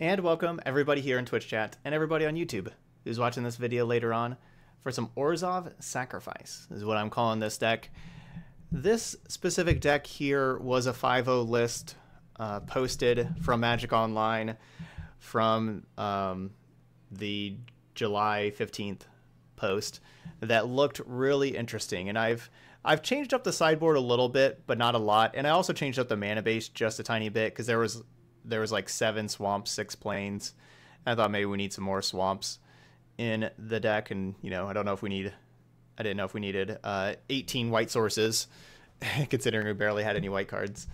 And welcome everybody here in Twitch chat and everybody on YouTube who's watching this video later on for some Orzhov Sacrifice is what I'm calling this deck. This specific deck here was a 5-0 list uh, posted from Magic Online from um, the July 15th post that looked really interesting and I've I've changed up the sideboard a little bit but not a lot and I also changed up the mana base just a tiny bit because there was there was like seven swamps six plains I thought maybe we need some more swamps in the deck and you know I don't know if we need I didn't know if we needed uh, 18 white sources considering we barely had any white cards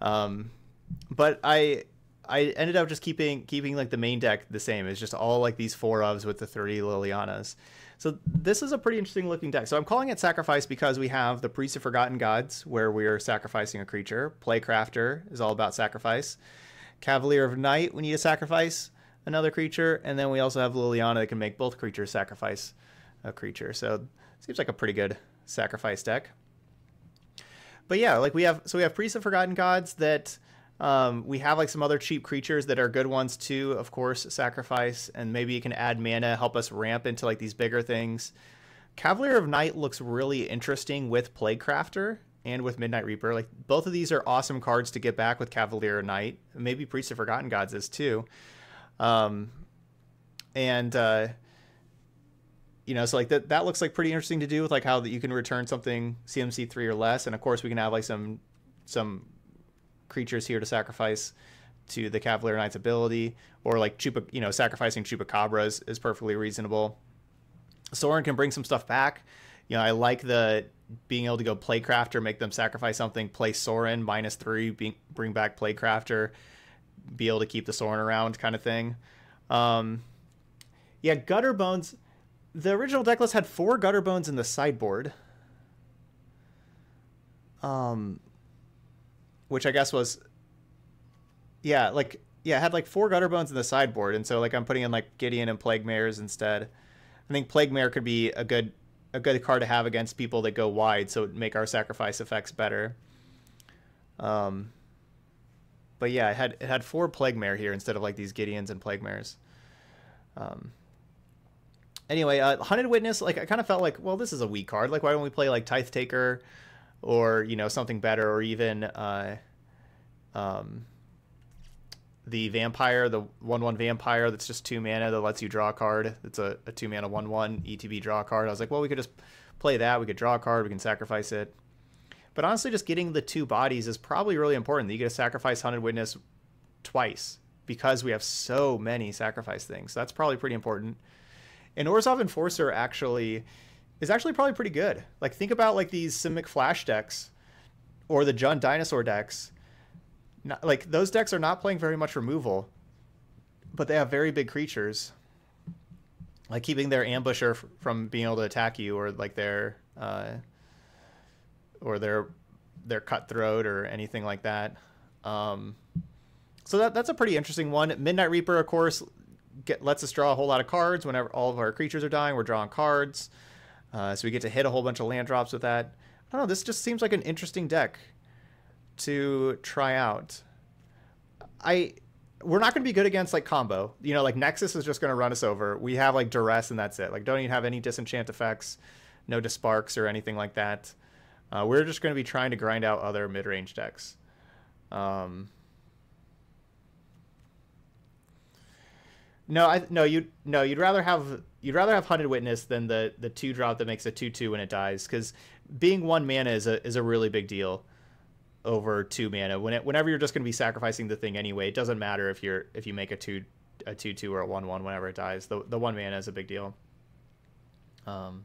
um, but I I ended up just keeping keeping like the main deck the same. It's just all like these four ofs with the 30 Lilianas. So this is a pretty interesting looking deck. So I'm calling it Sacrifice because we have the Priest of Forgotten Gods, where we are sacrificing a creature. Plaguecrafter is all about sacrifice. Cavalier of Night, we need to sacrifice another creature. And then we also have Liliana that can make both creatures sacrifice a creature. So seems like a pretty good sacrifice deck. But yeah, like we have, so we have Priest of Forgotten Gods that um, we have like some other cheap creatures that are good ones too, of course, sacrifice, and maybe you can add mana, help us ramp into like these bigger things. Cavalier of Night looks really interesting with Plaguecrafter and with Midnight Reaper. Like both of these are awesome cards to get back with Cavalier Knight. Maybe Priest of Forgotten Gods is too. Um, and uh, you know, so like that that looks like pretty interesting to do with like how that you can return something CMC three or less, and of course we can have like some some creatures here to sacrifice to the Cavalier Knight's ability, or like Chupa, you know, sacrificing Chupacabra is, perfectly reasonable. Sorin can bring some stuff back. You know, I like the being able to go Plaguecrafter, make them sacrifice something, play Sorin minus three, being, bring back Plaguecrafter, be able to keep the Sorin around kind of thing. Um, yeah, Gutterbones. The original decklist had four Gutterbones in the sideboard. Um, which I guess was yeah, like yeah, had like four Gutterbones in the sideboard, and so like I'm putting in like Gideon and Plague Mares instead. I think Plague Mare could be a good a good card to have against people that go wide, so it make our sacrifice effects better. Um, but yeah, it had it had four Plague Mare here instead of like these Gideons and Plague Mares. Um, anyway, uh, Hunted Witness, like I kind of felt like, well, this is a weak card. Like, why don't we play like Tithe Taker? or you know something better, or even uh, um, the vampire, the one one vampire that's just two mana that lets you draw a card. It's a, a two mana one one ETB draw card. I was like, well, we could just play that. We could draw a card. We can sacrifice it. But honestly, just getting the two bodies is probably really important. You get to sacrifice Hunted Witness twice because we have so many sacrifice things. So that's probably pretty important. And Orzhov Enforcer actually is actually probably pretty good. Like think about like these Simic Flash decks or the Jund Dinosaur decks. Not, like those decks are not playing very much removal, but they have very big creatures. Like keeping their ambusher from being able to attack you, or like their uh, or their their cutthroat or anything like that. Um, so that that's a pretty interesting one. Midnight Reaper, of course, get, lets us draw a whole lot of cards whenever all of our creatures are dying. We're drawing cards. Uh, so we get to hit a whole bunch of land drops with that. I don't know. This just seems like an interesting deck to try out. I we're not going to be good against like combo. You know, like Nexus is just going to run us over. We have like duress and that's it. Like don't even have any disenchant effects, no Desparks or anything like that. Uh, we're just going to be trying to grind out other mid range decks. Um, no, I no you no you'd rather have you'd rather have hunted witness than the the two drop that makes a two two when it dies because being one mana is a is a really big deal over two mana. When it, whenever you're just going to be sacrificing the thing anyway, it doesn't matter if you're if you make a two a two two or a one one whenever it dies. The the one mana is a big deal. Um,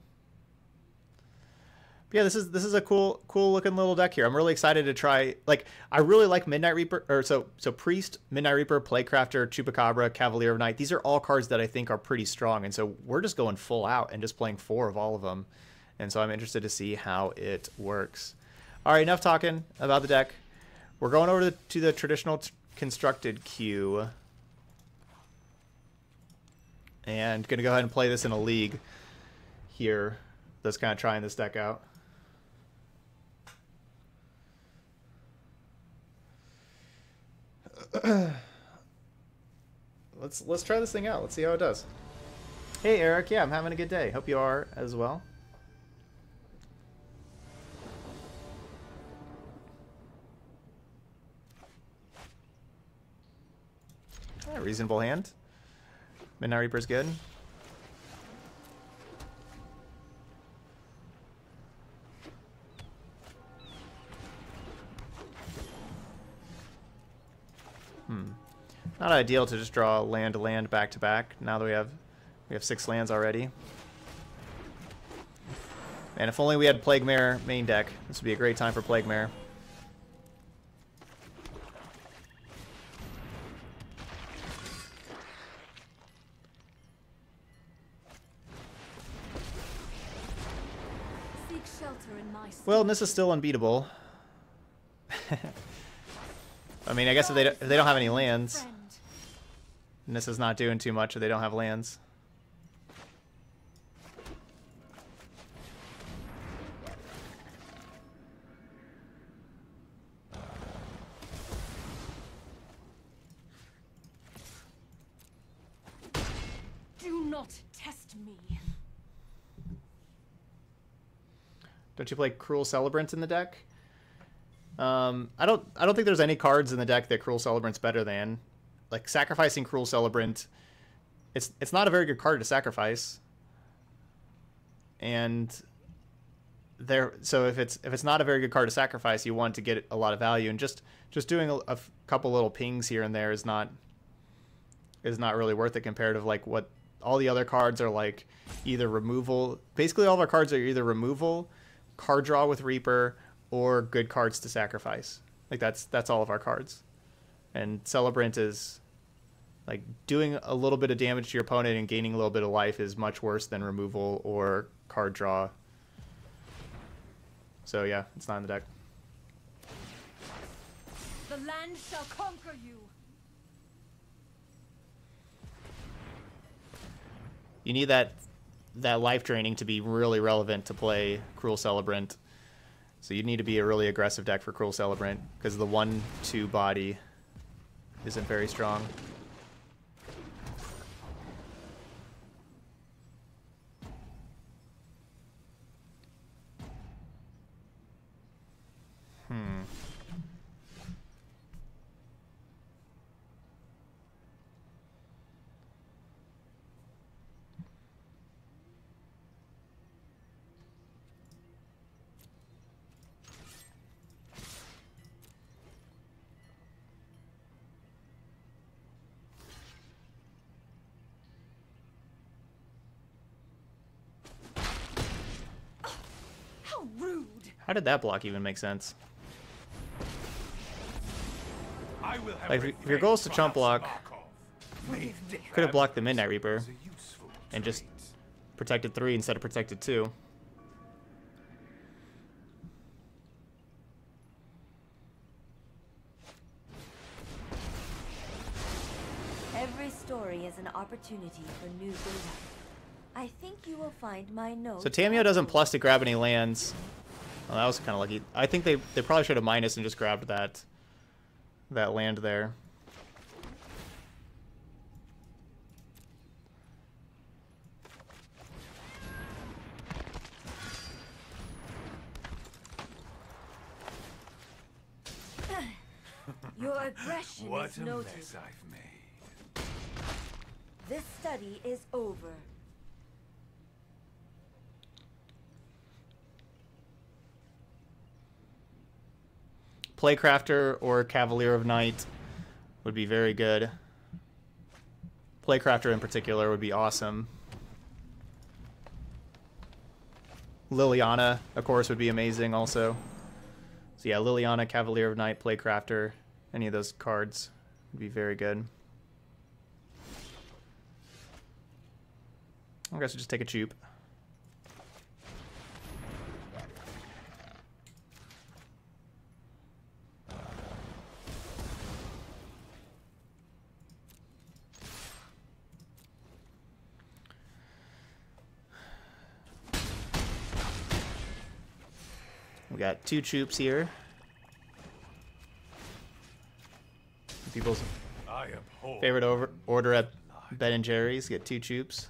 yeah, this is this is a cool cool looking little deck here. I'm really excited to try. Like, I really like Midnight Reaper, or so so Priest, Midnight Reaper, Plaguecrafter, Chupacabra, Cavalier of Night. These are all cards that I think are pretty strong, and so we're just going full out and just playing four of all of them. And so I'm interested to see how it works. All right, enough talking about the deck. We're going over to the, to traditional constructed queue, and gonna go ahead and play this in a league here. That's kind of trying this deck out. let's let's try this thing out. Let's see how it does. Hey Eric, yeah, I'm having a good day. Hope you are as well. Yeah, reasonable hand. Midnight Reaper's good. Hmm. Not ideal to just draw land to land back to back. Now that we have we have six lands already. And if only we had Plague Mare main deck, this would be a great time for Plague Mare. Well, this is still unbeatable. I mean, I guess if they, if they don't have any lands, is not doing too much if they don't have lands. Do not test me. Don't you play Cruel Celebrant in the deck? Um, I don't. I don't think there's any cards in the deck that Cruel Celebrant's better than. Like sacrificing Cruel Celebrant, it's it's not a very good card to sacrifice. And there, so if it's if it's not a very good card to sacrifice, you want to get a lot of value, and just just doing a, a couple little pings here and there is not is not really worth it compared to like what all the other cards are like either removal. Basically, all of our cards are either removal, card draw with Reaper, or good cards to sacrifice. Like that's that's all of our cards. And Celebrant is like doing a little bit of damage to your opponent and gaining a little bit of life is much worse than removal or card draw. So yeah, it's not in the deck. The land shall conquer you. You need that that life draining to be really relevant to play Cruel Celebrant. So you'd need to be a really aggressive deck for Cruel Celebrant because the 1-2 body isn't very strong. Hmm. How rude. How did that block even make sense? Like, if your goal is to chump block, could have blocked the Midnight Reaper and just protected three instead of protected two. Every story is an opportunity for new data. I think you will find my note. So Tamiyo doesn't plus to grab any lands. Well, that was kind of lucky. I think they they probably should have minus and just grabbed that that land there. Your aggression What is a mess I've made. This study is over. Plaguecrafter or Cavalier of Night would be very good. Plaguecrafter in particular would be awesome. Liliana, of course, would be amazing also. So yeah, Liliana, Cavalier of Night, Plaguecrafter, any of those cards would be very good. I guess we'll just take a choop. We got two troops here. People's I abhor Favorite over order at Ben and Jerry's. Get two troops.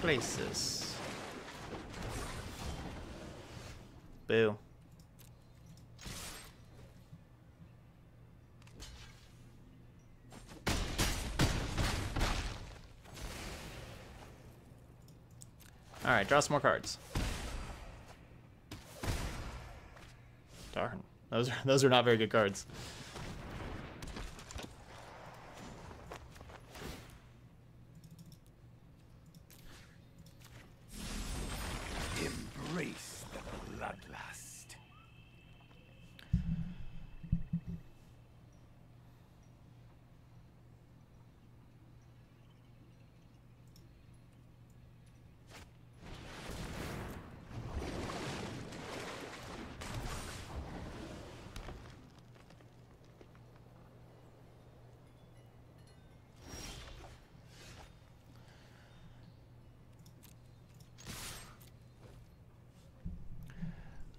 Places. Boo. Alright, draw some more cards. Darn. Those are those are not very good cards.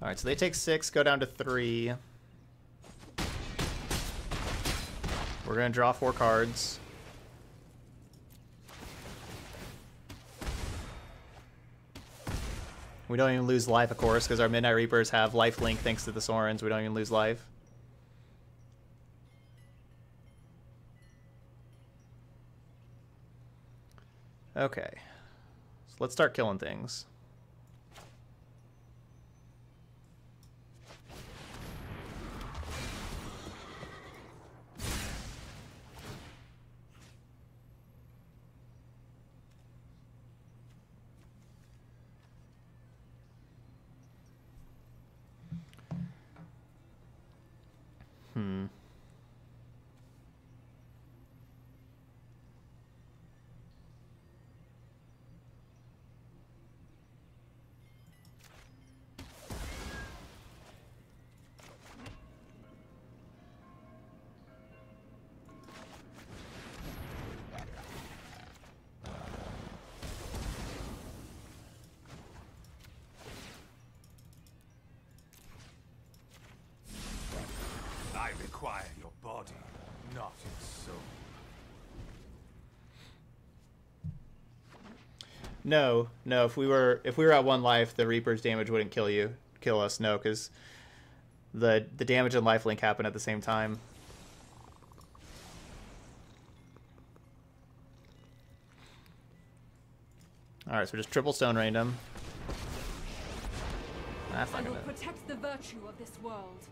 Alright, so they take six, go down to three. We're gonna draw four cards. We don't even lose life, of course, because our Midnight Reapers have life link thanks to the Sorins. We don't even lose life. Okay. So let's start killing things. No, no. If we were if we were at one life, the Reaper's damage wouldn't kill you, kill us. No, because the the damage and life link happen at the same time. All right, so just triple stone random. That's not gonna. protect the virtue of this world.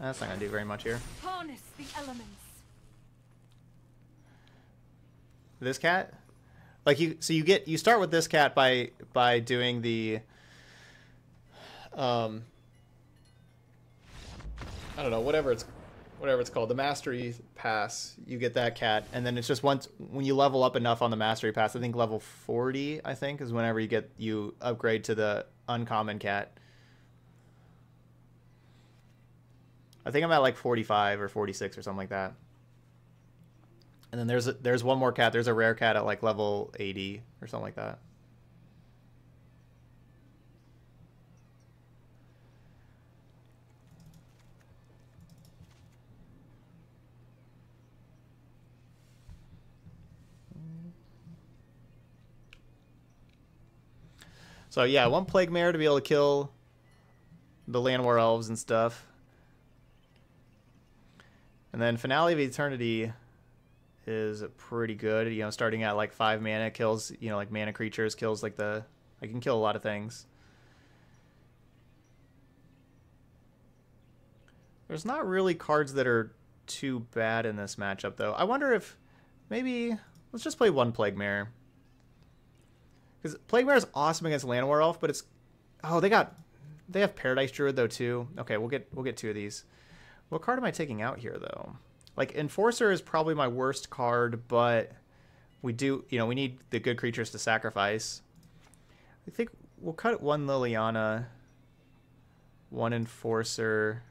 That's not gonna do very much here. Harness the elements. This cat, like you, so you get you start with this cat by by doing the, um, I don't know whatever it's whatever it's called the mastery pass. You get that cat, and then it's just once when you level up enough on the mastery pass. I think level forty, I think, is whenever you get you upgrade to the uncommon cat. I think I'm at like 45 or 46 or something like that. And then there's a, there's one more cat. There's a rare cat at like level 80 or something like that. So yeah, one plague mare to be able to kill the Llanowar Elves and stuff. And then finale of eternity is pretty good. You know, starting at like five mana kills, you know, like mana creatures kills like the I can kill a lot of things. There's not really cards that are too bad in this matchup though. I wonder if maybe let's just play one Plague Mare. Because Plague Mare is awesome against Llanowar Elf, but it's oh they got they have Paradise Druid though too. Okay, we'll get we'll get two of these. What card am I taking out here though? Like Enforcer is probably my worst card, but we do you know we need the good creatures to sacrifice. I think we'll cut one Liliana, one Enforcer,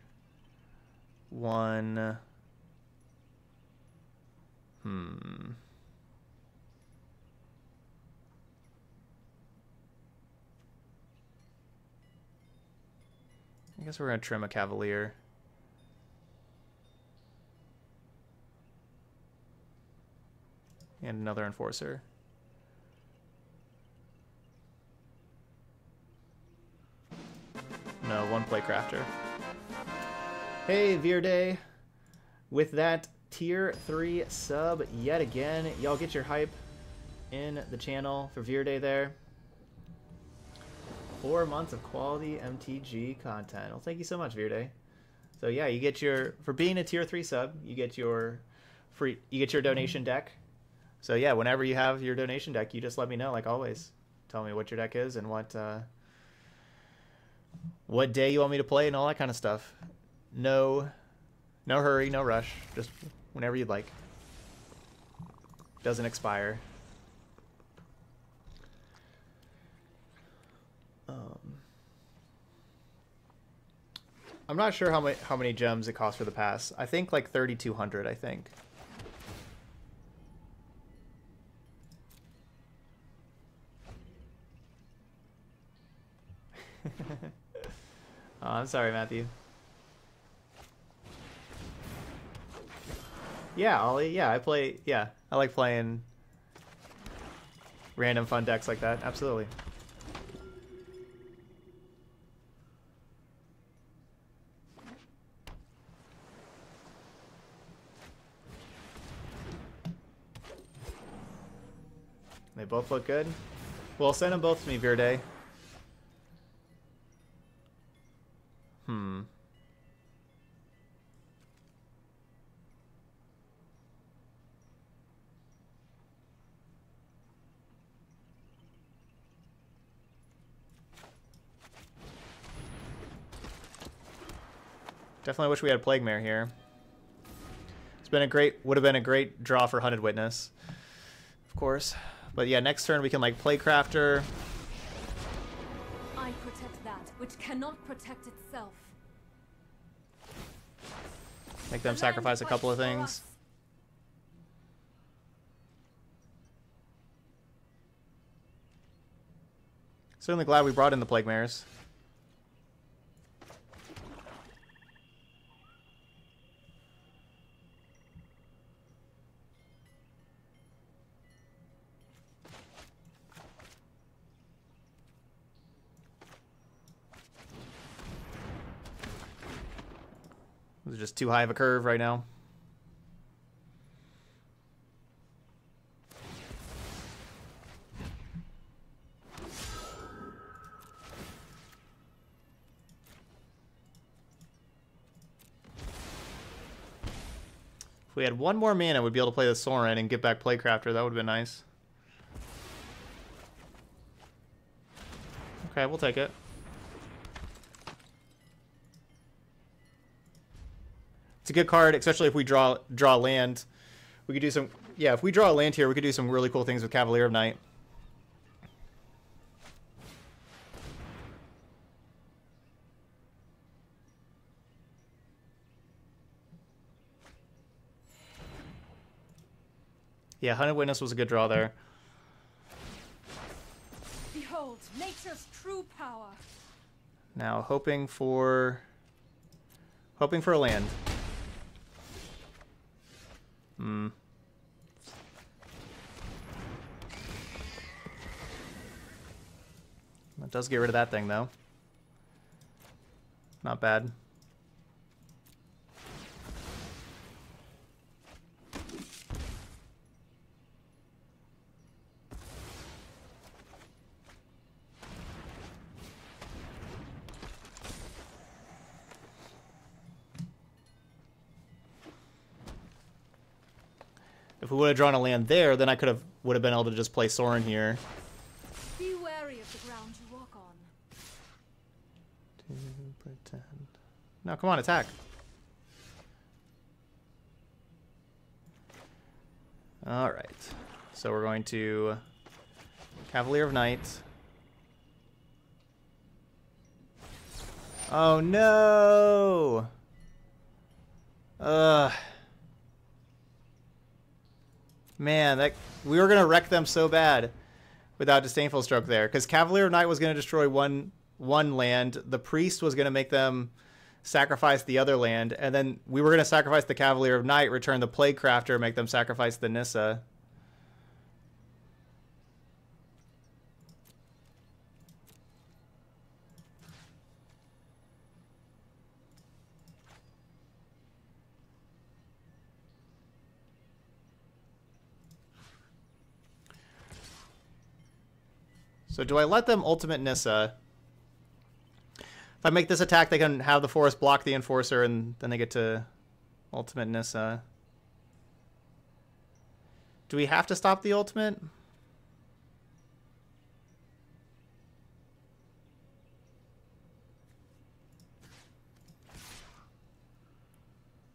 one. Hmm. I guess we're going to trim a Cavalier. And another Enforcer. No, one Plaguecrafter. Hey, Veer With that tier 3 sub yet again. Y'all get your hype in the channel for Veer there. Four months of quality MTG content. Well, thank you so much, Veer So yeah, you get your for being a tier three sub, you get your free you get your donation deck. So yeah, whenever you have your donation deck, you just let me know, like always. Tell me what your deck is and what uh, what day you want me to play and all that kind of stuff. No, no hurry, no rush. Just whenever you'd like. Doesn't expire. Um, I'm not sure how many how many gems it costs for the pass. I think like 3,200. I think. oh, I'm sorry, Matthew. Yeah, Ollie. Yeah, I play. Yeah, I like playing random fun decks like that. Absolutely. They both look good. Well, send them both to me, Verde. Hmm. Definitely wish we had Plague Mare here. It's been a great, would have been a great draw for Hunted Witness, of course. But yeah, next turn we can like play Crafter. I protect that which cannot protect itself. Make them sacrifice a couple of things. Certainly glad we brought in the Plague Mares. Is just too high of a curve right now. If we had one more mana, we'd be able to play the Sorin and get back Plaguecrafter. That would have been nice. Okay, we'll take it. It's a good card, especially if we draw draw land. We could do some, yeah. If we draw a land here, we could do some really cool things with Cavalier of Night. Yeah, Hunted Witness was a good draw there. Behold, nature's true power. Now, hoping for... Hoping for a land. Hmm. That does get rid of that thing, though. Not bad. Would have drawn a land there, then I could have would have been able to just play Sorin here. Be wary of the ground you walk on. To pretend. No, come on, attack. All right. So we're going to Cavalier of Night. Oh no! Ugh. Man, that we were gonna wreck them so bad without disdainful stroke there, because Cavalier Knight was gonna destroy one one land. The priest was going to make them sacrifice the other land, and then we were going to sacrifice the Cavalier of Night, return the Plaguecrafter, make them sacrifice the Nissa. So do I let them ultimate Nissa? If I make this attack, they can have the forest block the Enforcer, and then they get to ultimate Nissa. Do we have to stop the ultimate?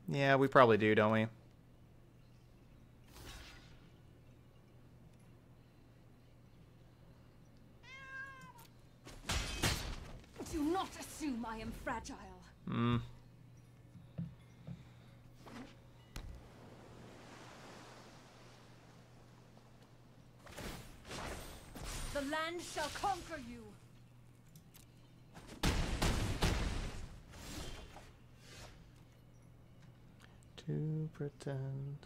Yeah, we probably do, don't we? Do not assume I am fragile. Hmm. The land shall conquer you. To pretend.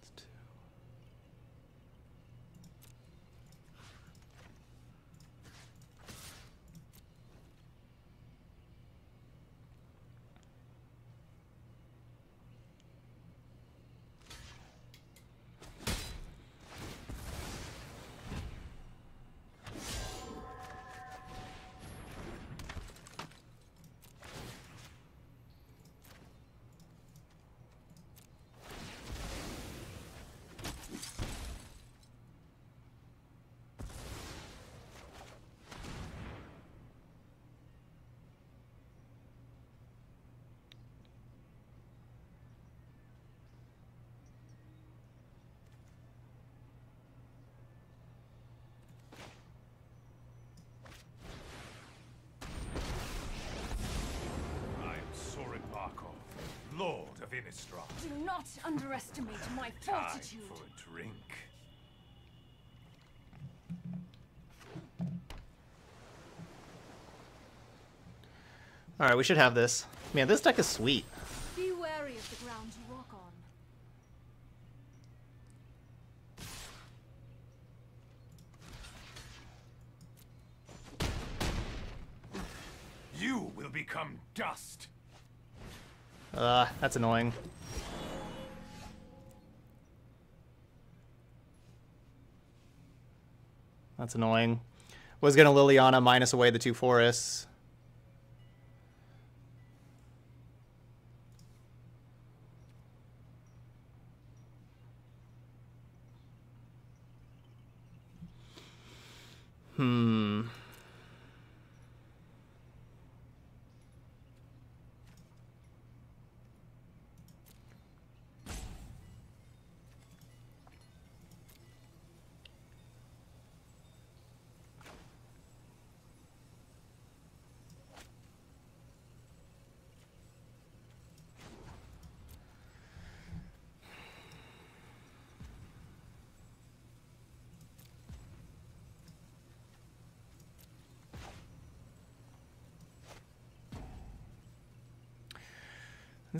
That's two. I am Sorin Markov, Lord of Do not underestimate my Time fortitude. for a drink. Alright, we should have this. Man, this deck is sweet. Be wary of the ground you walk on. You will become dust. Uh, that's annoying. That's annoying. Was gonna Liliana minus away the two forests. Hmm.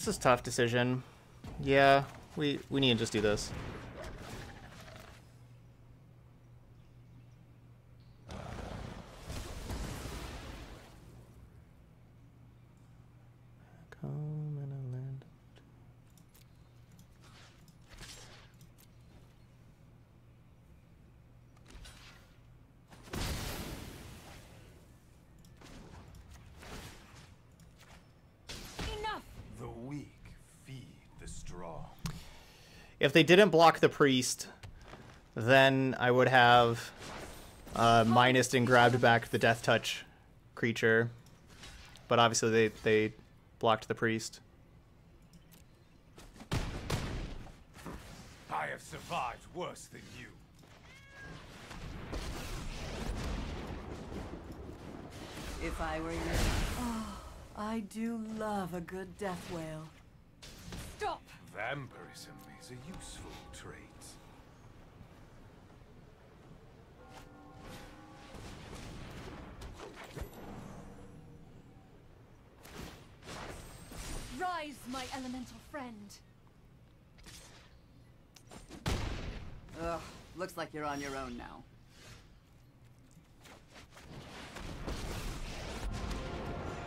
This is tough decision. Yeah, we we need to just do this. Come in a land. Enough! The weak feed the strong. If they didn't block the priest, then I would have uh, minused and grabbed back the death touch creature. But obviously they they blocked the priest. I have survived worse than you. If I were you. I do love a good death wail. Stop! Vampirism is a useful trait. Rise, my elemental friend. Ugh, looks like you're on your own now.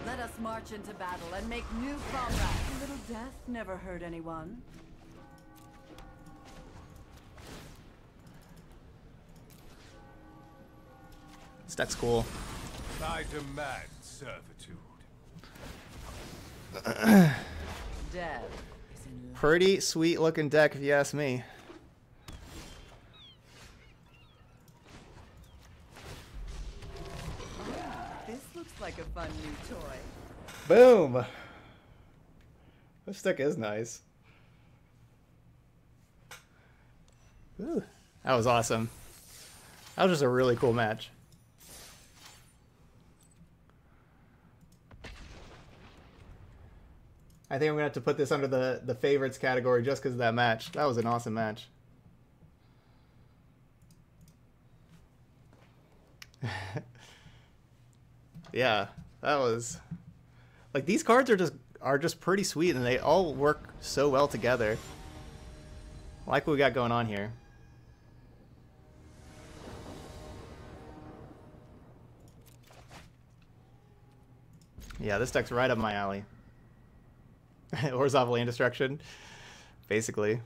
Let us march into battle and make new comrades. A little death never hurt anyone. This deck's cool. I demand servitude. Death Pretty sweet looking deck, if you ask me. Like a fun new toy. Boom! This stick is nice. Ooh, that was awesome. That was just a really cool match. I think I'm gonna have to put this under the the favorites category just because of that match. That was an awesome match. Yeah, that was like these cards are just are just pretty sweet and they all work so well together. I like what we got going on here. Yeah, this deck's right up my alley. Orzhov Land Destruction, basically.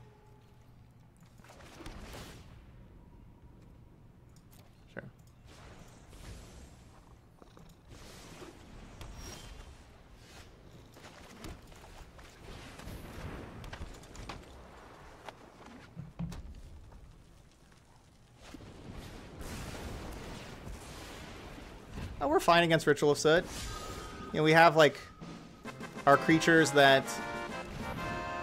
Fine against Ritual of Soot. You know, we have like our creatures that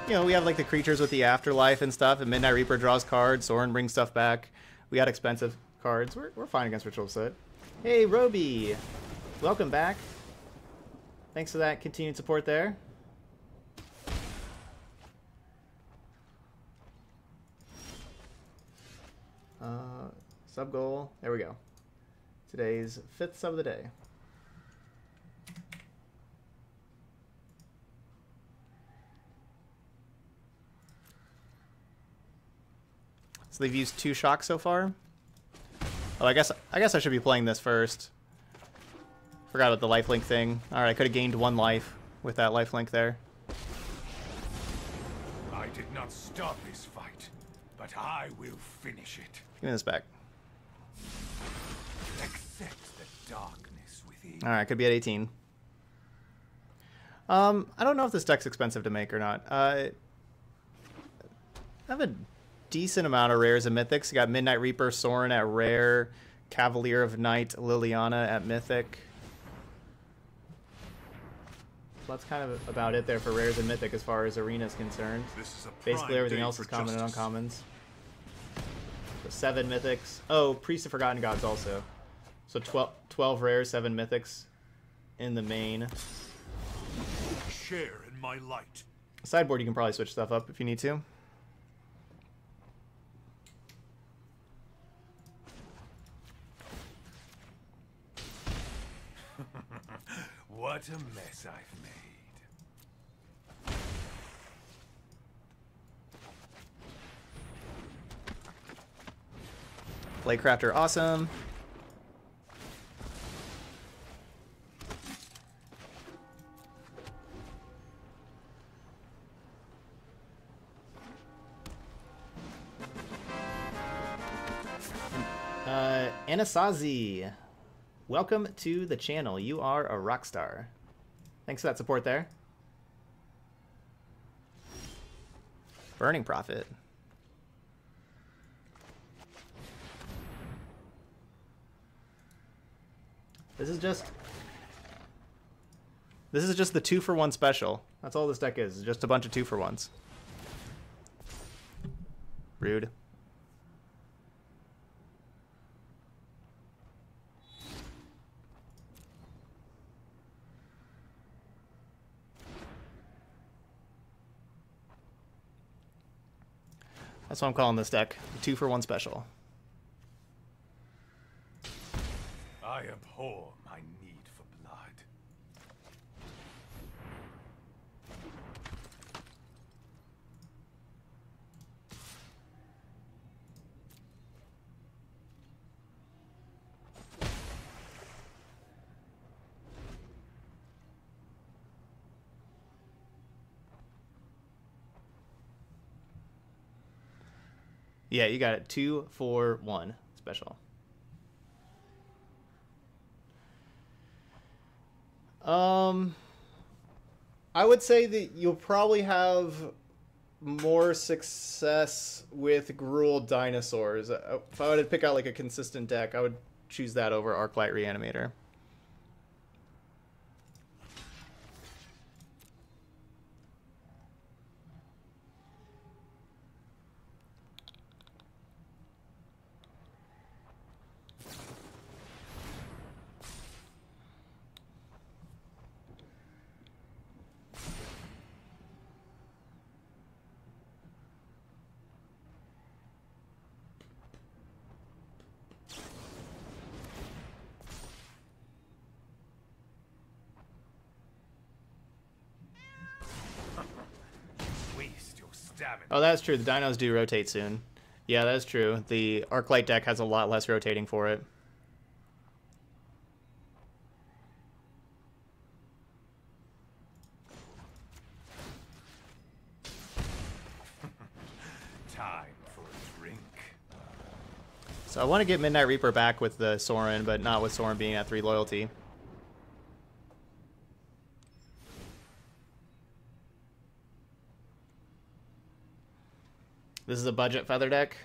you know, we have like the creatures with the afterlife and stuff, and Midnight Reaper draws cards, Sorin brings stuff back. We got expensive cards. We're, we're fine against Ritual of Soot. Hey, Roby! Welcome back. Thanks for that continued support there. Uh, sub goal. There we go. Today's fifth sub of the day. So they've used two shocks so far. Oh, I guess I guess I should be playing this first. Forgot about the lifelink thing. All right, I could have gained one life with that lifelink there. I did not start this fight, but I will finish it. Give me this back. Accept the darkness within. All right, could be at 18. Um, I don't know if this deck's expensive to make or not. Uh, I have a decent amount of rares and mythics. You got Midnight Reaper, Sorin at rare, Cavalier of Night, Liliana at mythic. So that's kind of about it there for rares and mythic as far as arena is concerned. This is Basically everything else is common and justice. uncommons. So seven mythics. Oh, Priest of Forgotten Gods also. So 12, 12 rares, seven mythics in the main. Share in my light. Sideboard, you can probably switch stuff up if you need to. What a mess I've made. Plaguecrafter, awesome. Anasazi, welcome to the channel. You are a rock star. Thanks for that support there. Burning Prophet. This is just This is just the two for one special. That's all this deck is. Just a bunch of two for ones. Rude. That's what I'm calling this deck. Two for one special. I abhor my need for blood. Yeah, you got it. Two, four, one special. Um, I would say that you'll probably have more success with Gruul dinosaurs. Uh, If I were to pick out like a consistent deck, I would choose that over Arclight Reanimator. Waste your stamina. Oh, that's true. The dinos do rotate soon. Yeah, that's true. The Arclight deck has a lot less rotating for it. Time for a drink. So I want to get Midnight Reaper back with the Sorin, but not with Sorin being at 3 loyalty. This is a budget feather deck.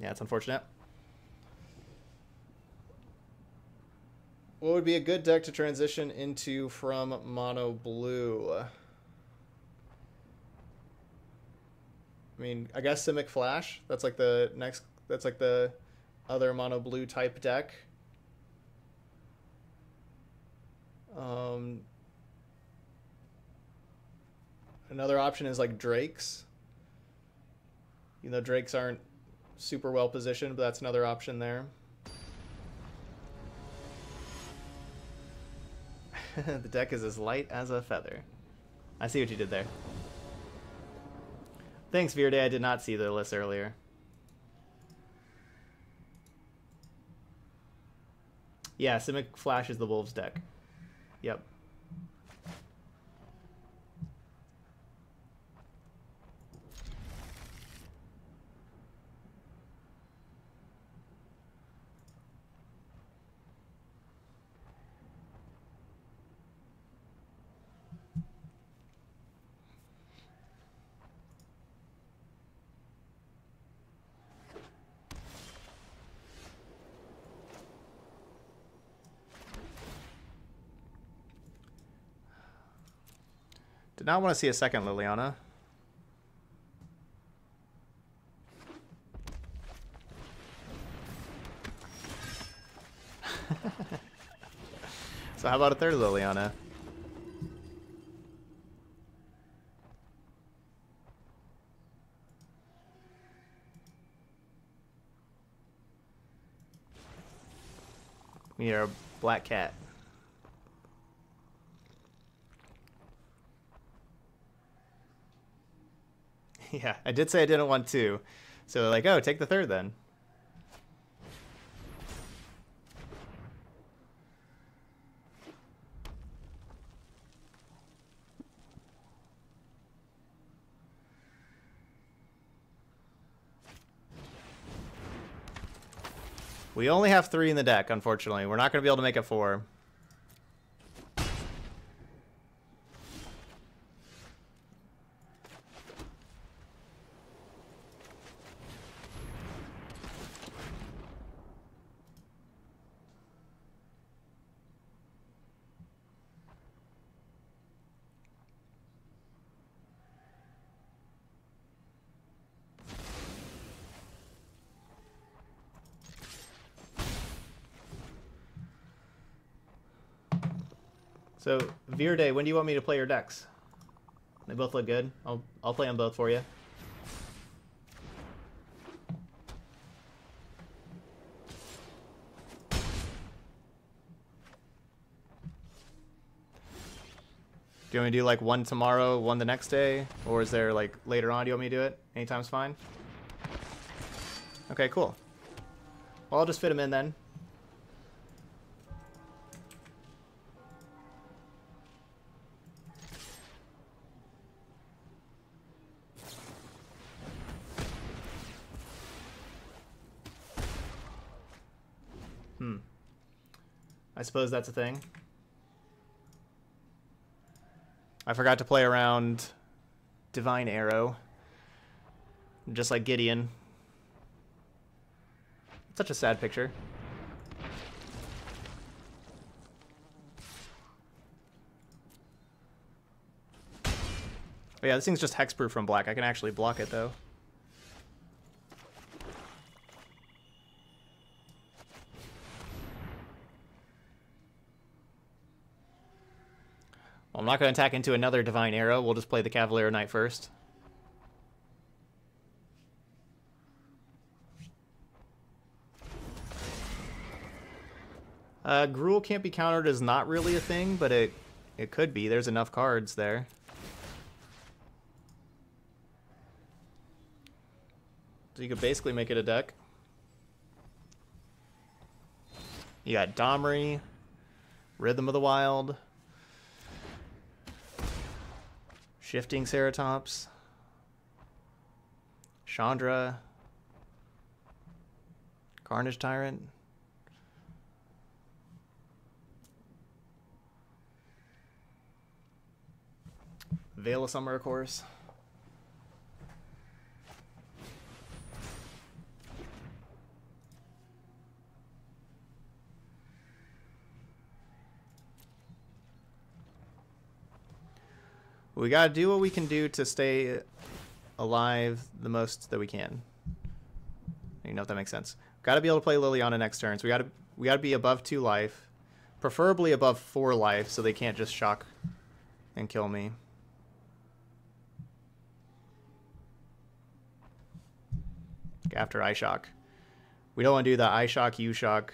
Yeah, it's unfortunate. What would be a good deck to transition into from mono blue? I mean, I guess Simic Flash. That's like the next. That's like the other mono blue type deck. Um, another option is like Drakes. You know, Drakes aren't super well positioned, but that's another option there. the deck is as light as a feather. I see what you did there. Thanks, Verde. I did not see the list earlier. Yeah, Simic Flash is the Wolves deck. Yep. Did not want to see a second Liliana. so how about a third Liliana? You're a black cat. Yeah, I did say I didn't want two. So they're like, oh, take the third then. We only have three in the deck, unfortunately. We're not going to be able to make it four. Virde, when do you want me to play your decks? They both look good. I'll I'll play them both for you. Do you want me to do like one tomorrow, one the next day? Or is there like later on? Do you want me to do it? Anytime's fine? Okay, cool. Well, I'll just fit them in then. Suppose that's a thing. I forgot to play around Divine Arrow. Just like Gideon. Such a sad picture. Oh yeah, this thing's just hexproof from black. I can actually block it though. I'm not going to attack into another Divine Arrow. We'll just play the Cavalier Knight first. Uh, Gruul can't be countered is not really a thing, but it it could be. There's enough cards there. So you could basically make it a deck. You got Domri, Rhythm of the Wild, Shifting Ceratops, Chandra, Carnage Tyrant. Veil of Summer, of course. We gotta do what we can do to stay alive the most that we can. You know if that makes sense. Gotta be able to play Liliana next turn, so we gotta we gotta be above two life, preferably above four life, so they can't just shock and kill me. After I shock, we don't want to do the I shock, you shock,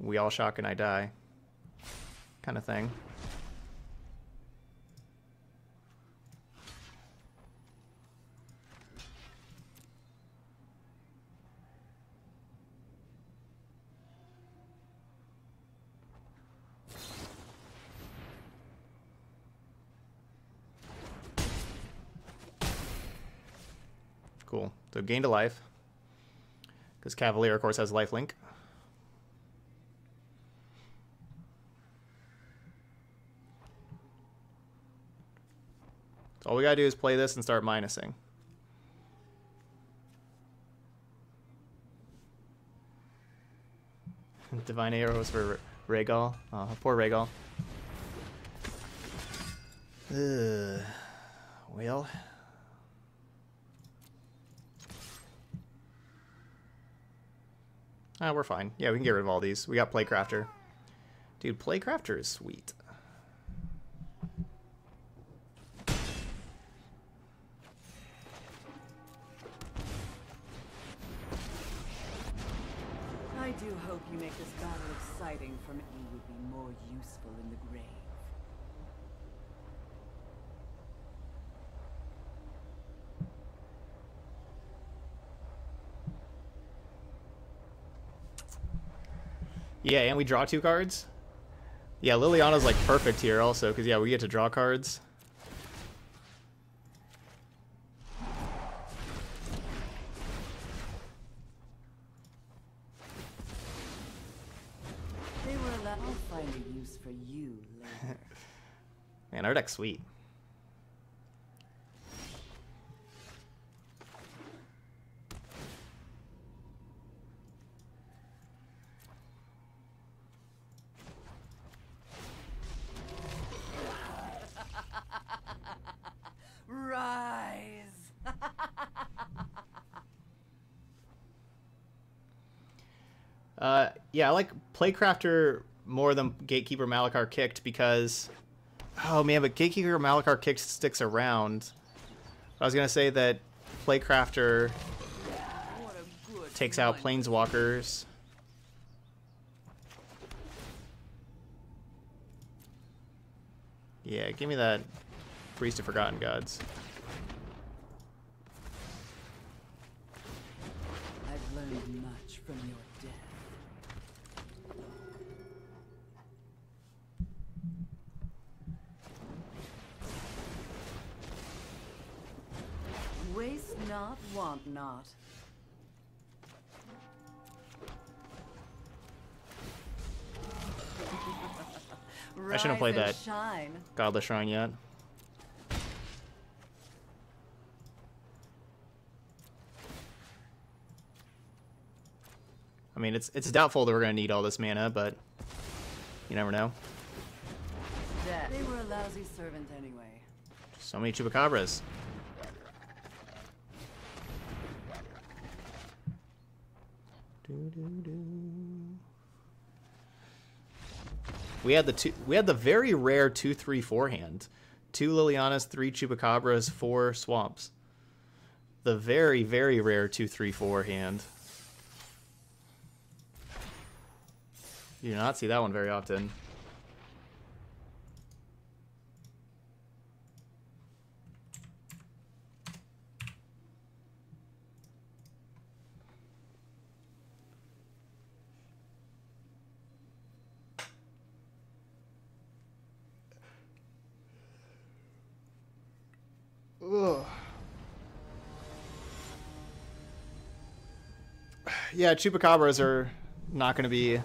we all shock and I die kind of thing. So gained a life. Because Cavalier, of course, has life link. So all we gotta do is play this and start minusing. Divine arrows for Rhaegal. Oh, poor Rhaegal. Ugh. Well. Ah, we're fine. Yeah, we can get rid of all these. We got Plaguecrafter. Dude, Plaguecrafter is sweet. I do hope you make this battle exciting for me. You would be more useful in the grave. Yeah, and we draw two cards. Yeah, Liliana's like perfect here also, because yeah, we get to draw cards. They were allowed. I'll find a use for you. Man, our deck's sweet. Uh, yeah, I like Plaguecrafter more than Gatekeeper Malakar kicked because oh man, but Gatekeeper Malakar kicked sticks around. I was gonna say that Plaguecrafter takes out planeswalkers. Yeah, give me that Priest of Forgotten Gods. I've learned much from your death. Waste not, want not. I shouldn't have played that. Shine. Godless Shrine yet. I mean, it's it's doubtful that we're gonna need all this mana, but you never know. Death. They were a lousy servant anyway. So many chupacabras. We had the two. We had the very rare two three two Lilianas, three chupacabras, four swamps. The very very rare two three. You do not see that one very often. Yeah, chupacabras are not going to be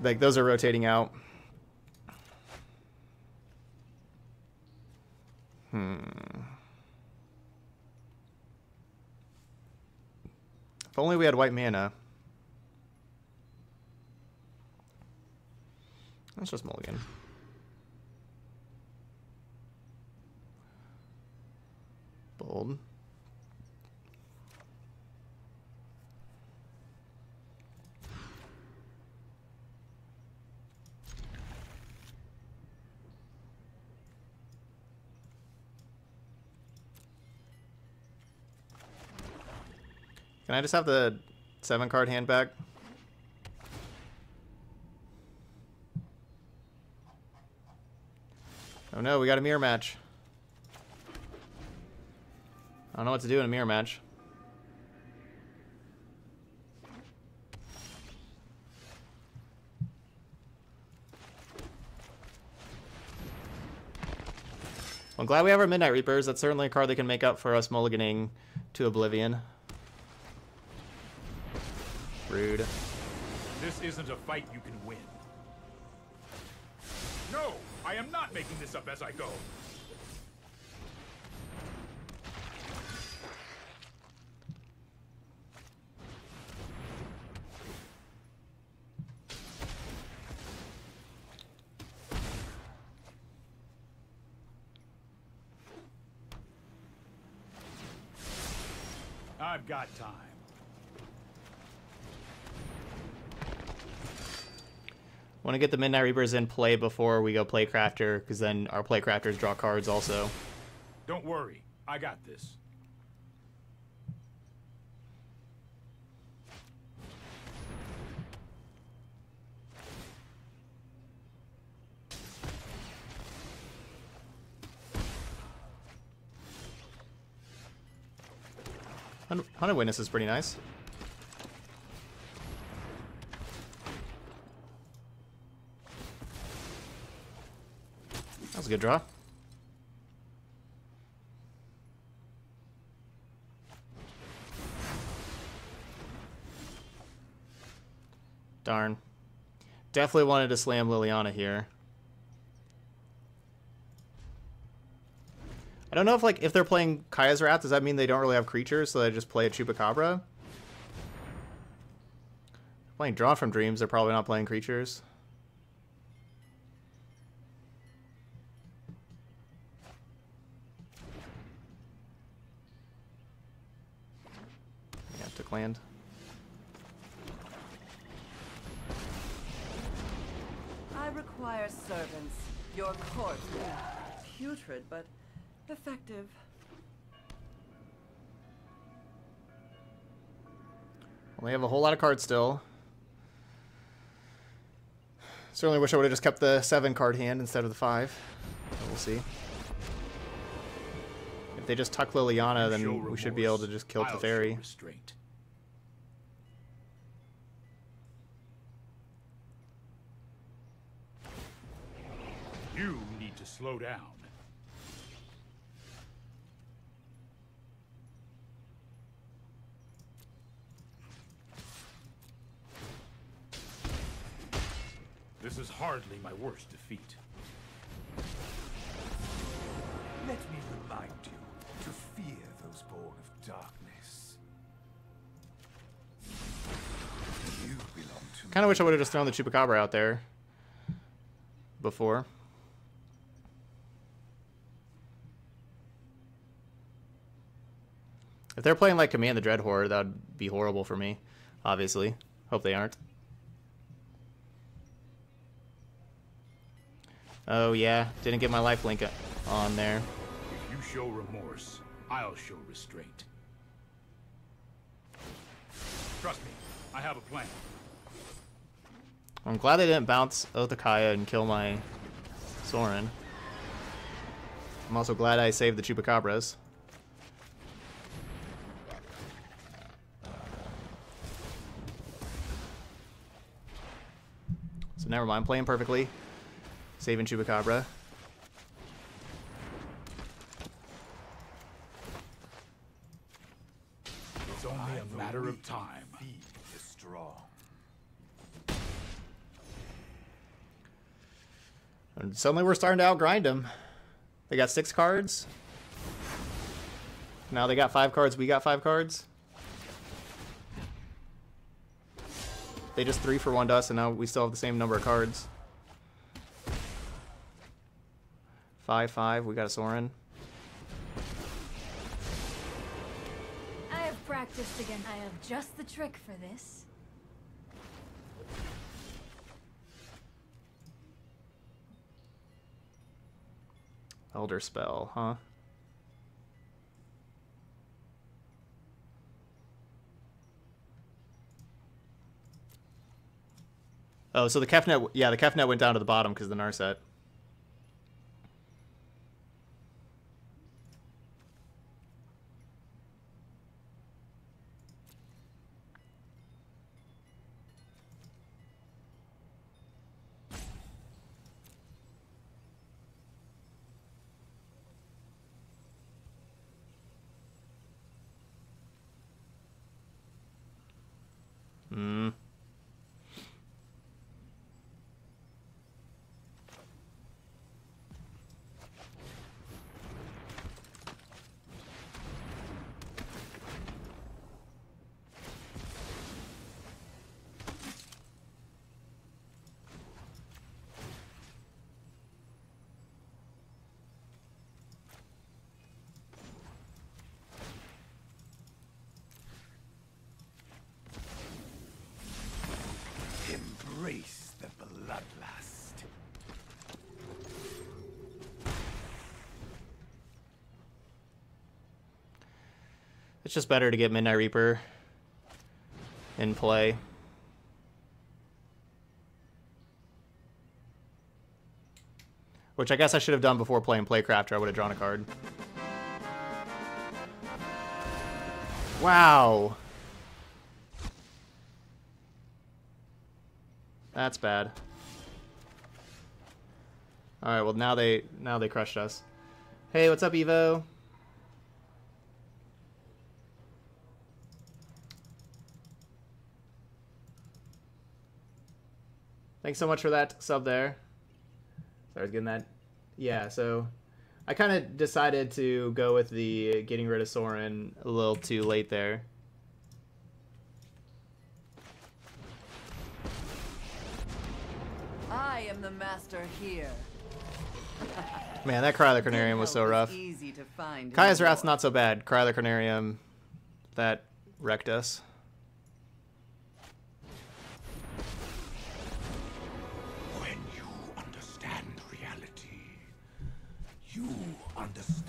like those are rotating out. Hmm. If only we had white mana. That's just mulligan. Bold. Can I just have the seven card hand back? Oh no, we got a mirror match. I don't know what to do in a mirror match. Well, I'm glad we have our Midnight Reapers. That's certainly a card that can make up for us mulliganing to Oblivion. Rude. This isn't a fight you can win. No, I am not making this up as I go. I've got time. Want to get the Midnight Reapers in play before we go Plaguecrafter, because then our Plaguecrafters draw cards also. Don't worry, I got this. Hun- Hunted Witness is pretty nice. That was a good draw. Darn. Definitely wanted to slam Liliana here. I don't know if like if they're playing Kaya's Wrath, does that mean they don't really have creatures, so they just play a Chupacabra? Playing Drawn from Dreams, they're probably not playing creatures. Yeah, took land. require servants. Your corpse, putrid but effective. We have a whole lot of cards still. Certainly wish I would have just kept the seven card hand instead of the five. But we'll see. If they just tuck Liliana, then we should be able to just kill I'll show Teferi. restraint. You need to slow down. This is hardly my worst defeat. Let me remind you to fear those born of darkness. You belong to Kind of wish I would have just thrown the Chupacabra out there before. If they're playing like Command the Dread Horde, that would be horrible for me, obviously. Hope they aren't. Oh yeah, didn't get my life link on there. If you show remorse, I'll show restraint. Trust me, I have a plan. I'm glad they didn't bounce Oath of Kaya and kill my Sorin. I'm also glad I saved the Chupacabras. So never mind, playing perfectly. Saving Chupacabra. It's only a matter of time. feed the strong. And suddenly we're starting to outgrind them. They got six cards. Now they got five cards, we got five cards. They just three for one to us, and now we still have the same number of cards. Five, five, we got a Sorin. I have practiced again. I have just the trick for this. Elder Spell, huh? Oh, so the Kefnet, yeah, the Kefnet went down to the bottom because the Narset. Hmm. Embrace the bloodlust. It's just better to get Midnight Reaper in play. Which I guess I should have done before playing Playcraft, or I would have drawn a card. Wow. That's bad. All right, well now they now they crushed us. Hey, what's up, Evo? Thanks so much for that sub there. Sorry, I was getting that. Yeah, so I kind of decided to go with the getting rid of Sorin a little too late there. I am the master here. Man, that Cry the Carnarium was so rough. Easy to find. Kaya's Wrath's not so bad. Cry the Carnarium, that wrecked us.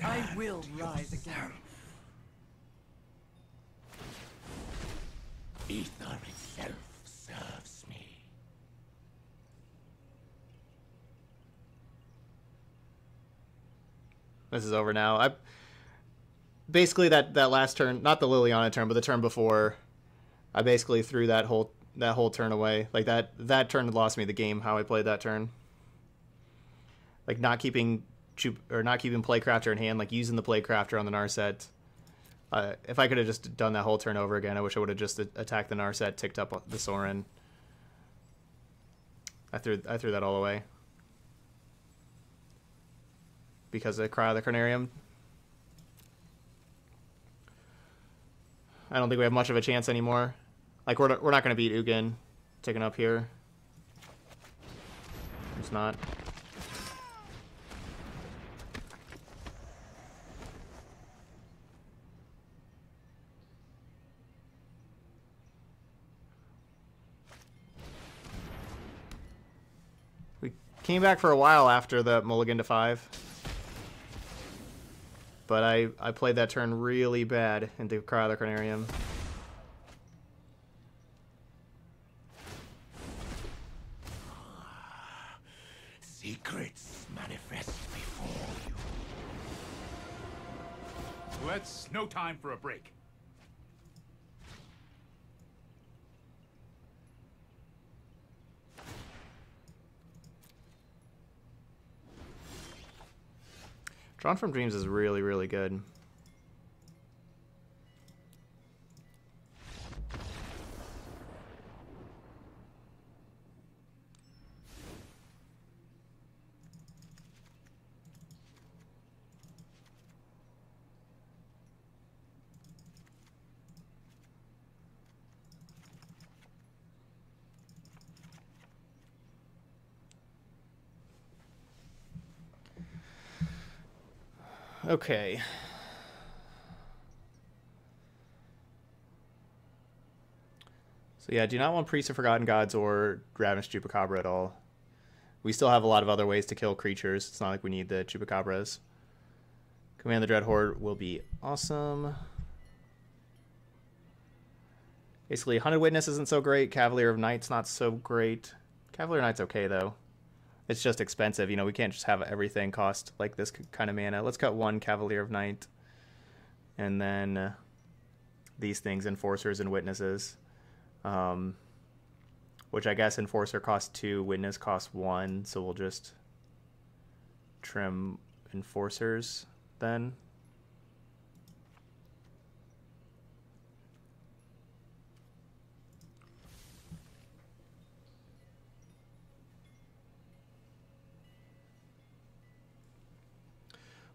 I will rise again. Ether itself serves me. This is over now. I basically that that last turn, not the Liliana turn, but the turn before, I basically threw that whole that whole turn away. Like that that turn lost me the game. How I played that turn. Like not keeping or not keeping Plaguecrafter in hand, like using the Plaguecrafter on the Narset. Uh, if I could have just done that whole turn over again, I wish I would have just attacked the Narset, ticked up the Sorin. I threw I threw that all away because of Cry of the Carnarium. I don't think we have much of a chance anymore. Like, we're, we're not going to beat Ugin taking up here. It's not. We came back for a while after the mulligan to 5. But I, I played that turn really bad into Cry of the Carnarium. Secrets manifest before you. Let's... no time for a break. Drawn from Dreams is really, really good. Okay. So yeah, do not want Priest of Forgotten Gods or Ravenous Chupacabra at all. We still have a lot of other ways to kill creatures. It's not like we need the Chupacabras. Command the Dread Horde will be awesome. Basically, Hunted Witness isn't so great. Cavalier of Night's not so great. Cavalier Knight's okay, though it's just expensive. You know, we can't just have everything cost like this kind of mana. Let's cut one Cavalier of Night, and then uh, these things, Enforcers and Witnesses. Um, which I guess Enforcer costs two, Witness costs one, so we'll just trim Enforcers then.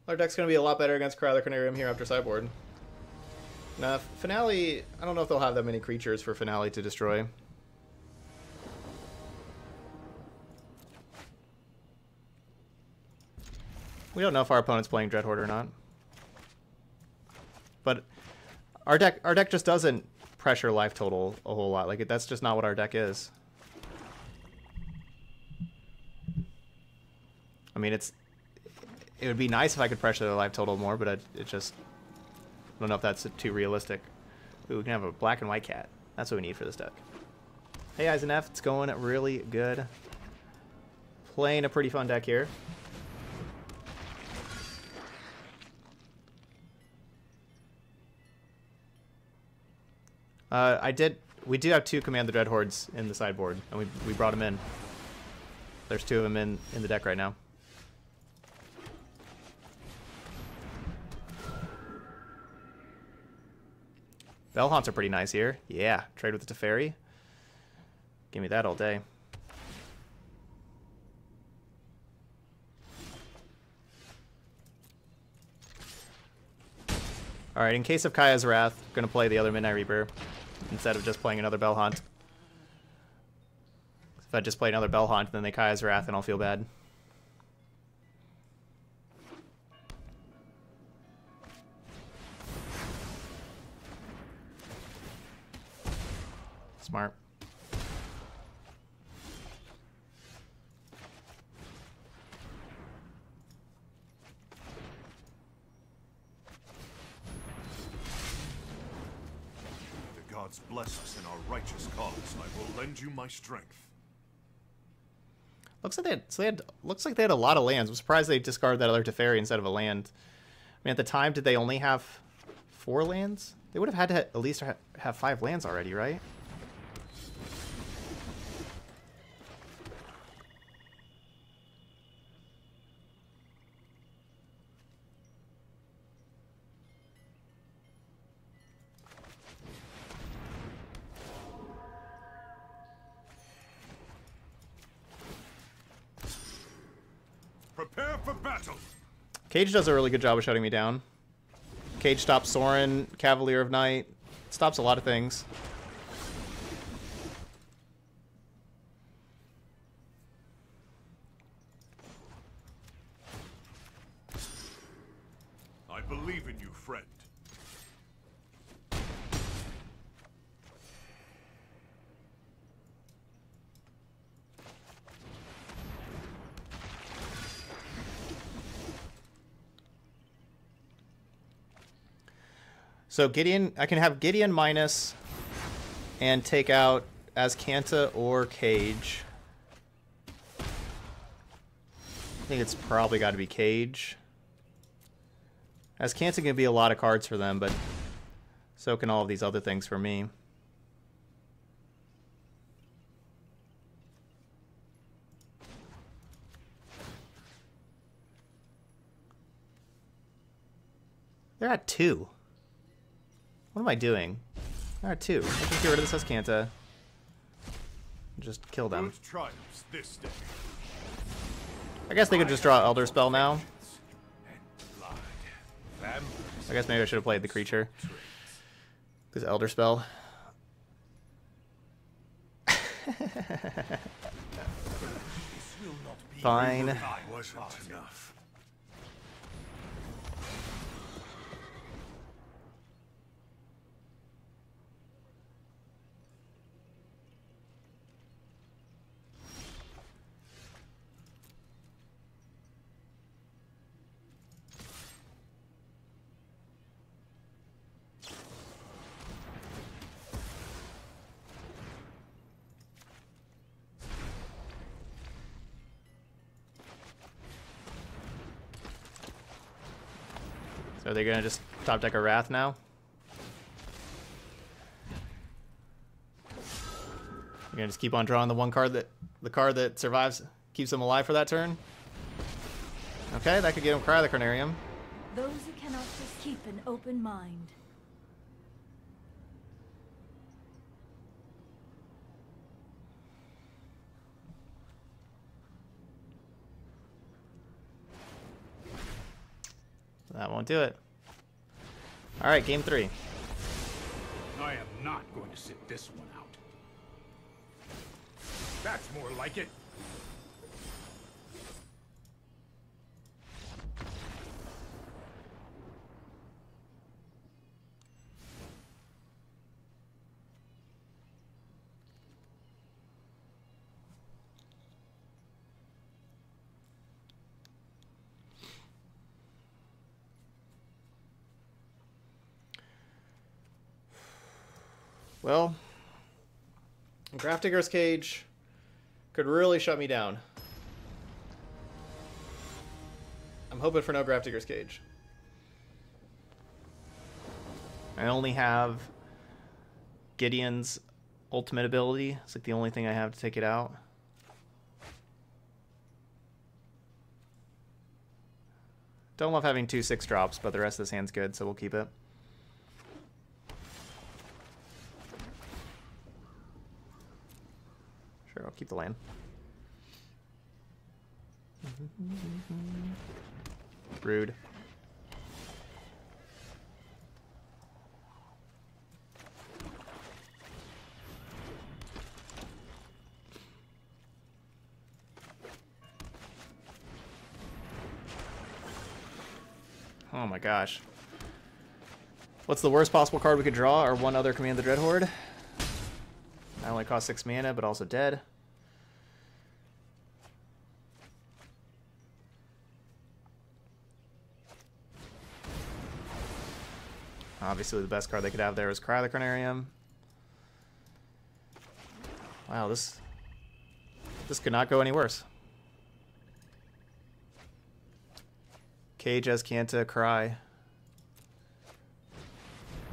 Our deck's going to be a lot better against of Carnarium here after sideboard. Now, Finale, I don't know if they'll have that many creatures for Finale to destroy. We don't know if our opponent's playing Dreadhorde or not. But our deck our deck just doesn't pressure life total a whole lot. Like that's just not what our deck is. I mean, it's it would be nice if I could pressure the life total more, but it just I don't know if that's too realistic. Ooh, we can have a black and white cat. That's what we need for this deck. Hey, Eisenf, it's going really good. Playing a pretty fun deck here. Uh, I did. We do have two Command the Dread Hordes in the sideboard, and we we brought them in. There's two of them in in the deck right now. Bellhaunts are pretty nice here. Yeah, trade with the Teferi. Give me that all day. Alright, in case of Kaya's Wrath, I'm going to play the other Midnight Reaper instead of just playing another Bellhaunt. If I just play another Bellhaunt, then they Kaya's Wrath and I'll feel bad. Smart. The gods bless us in our righteous cause. I will lend you my strength. Looks like they had, so they had looks like they had a lot of lands. I'm surprised they discarded that other Teferi instead of a land. I mean, at the time, did they only have four lands? They would have had to at least have five lands already, right? Cage does a really good job of shutting me down. Cage stops Sorin, Cavalier of Night, stops a lot of things. I believe in you, friend. So Gideon, I can have Gideon minus and take out Azcanta or Cage. I think it's probably got to be Cage. Azcanta can be a lot of cards for them, but so can all of these other things for me. They're at two. What am I doing? They're at two. I can get rid of this Azcanta. Just kill them. This. I guess they could just draw Elder Spell now. And blood. Vampires I guess maybe I should have played the creature. Because Elder Spell. Fine. So they're gonna just top deck a Wrath now? You're gonna just keep on drawing the one card that the card that survives keeps them alive for that turn? Okay, that could get him Cry the Carnarium. Those who cannot just keep an open mind. That won't do it. Alright, game three. I am not going to sit this one out. That's more like it. Well, Grafdigger's Cage could really shut me down. I'm hoping for no Grafdigger's Cage. I only have Gideon's ultimate ability. It's like the only thing I have to take it out. Don't love having two six drops, but the rest of this hand's good, so we'll keep it. Sure, I'll keep the land. Rude. Oh my gosh. What's the worst possible card we could draw? Or one other Command the Dread Horde? Only cost 6 mana, but also dead. Obviously, the best card they could have there is Cry the Carnarium. Wow, this this could not go any worse. Cage Azcanta cry.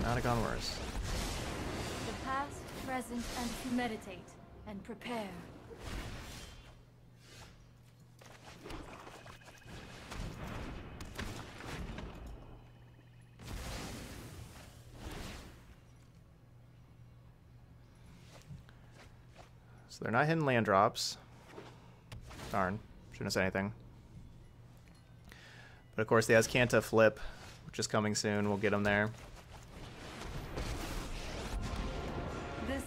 Not have gone worse. Present, and to meditate and prepare. So they're not hitting land drops. Darn. Shouldn't have said anything. But of course, the Azcanta flip, which is coming soon. We'll get them there.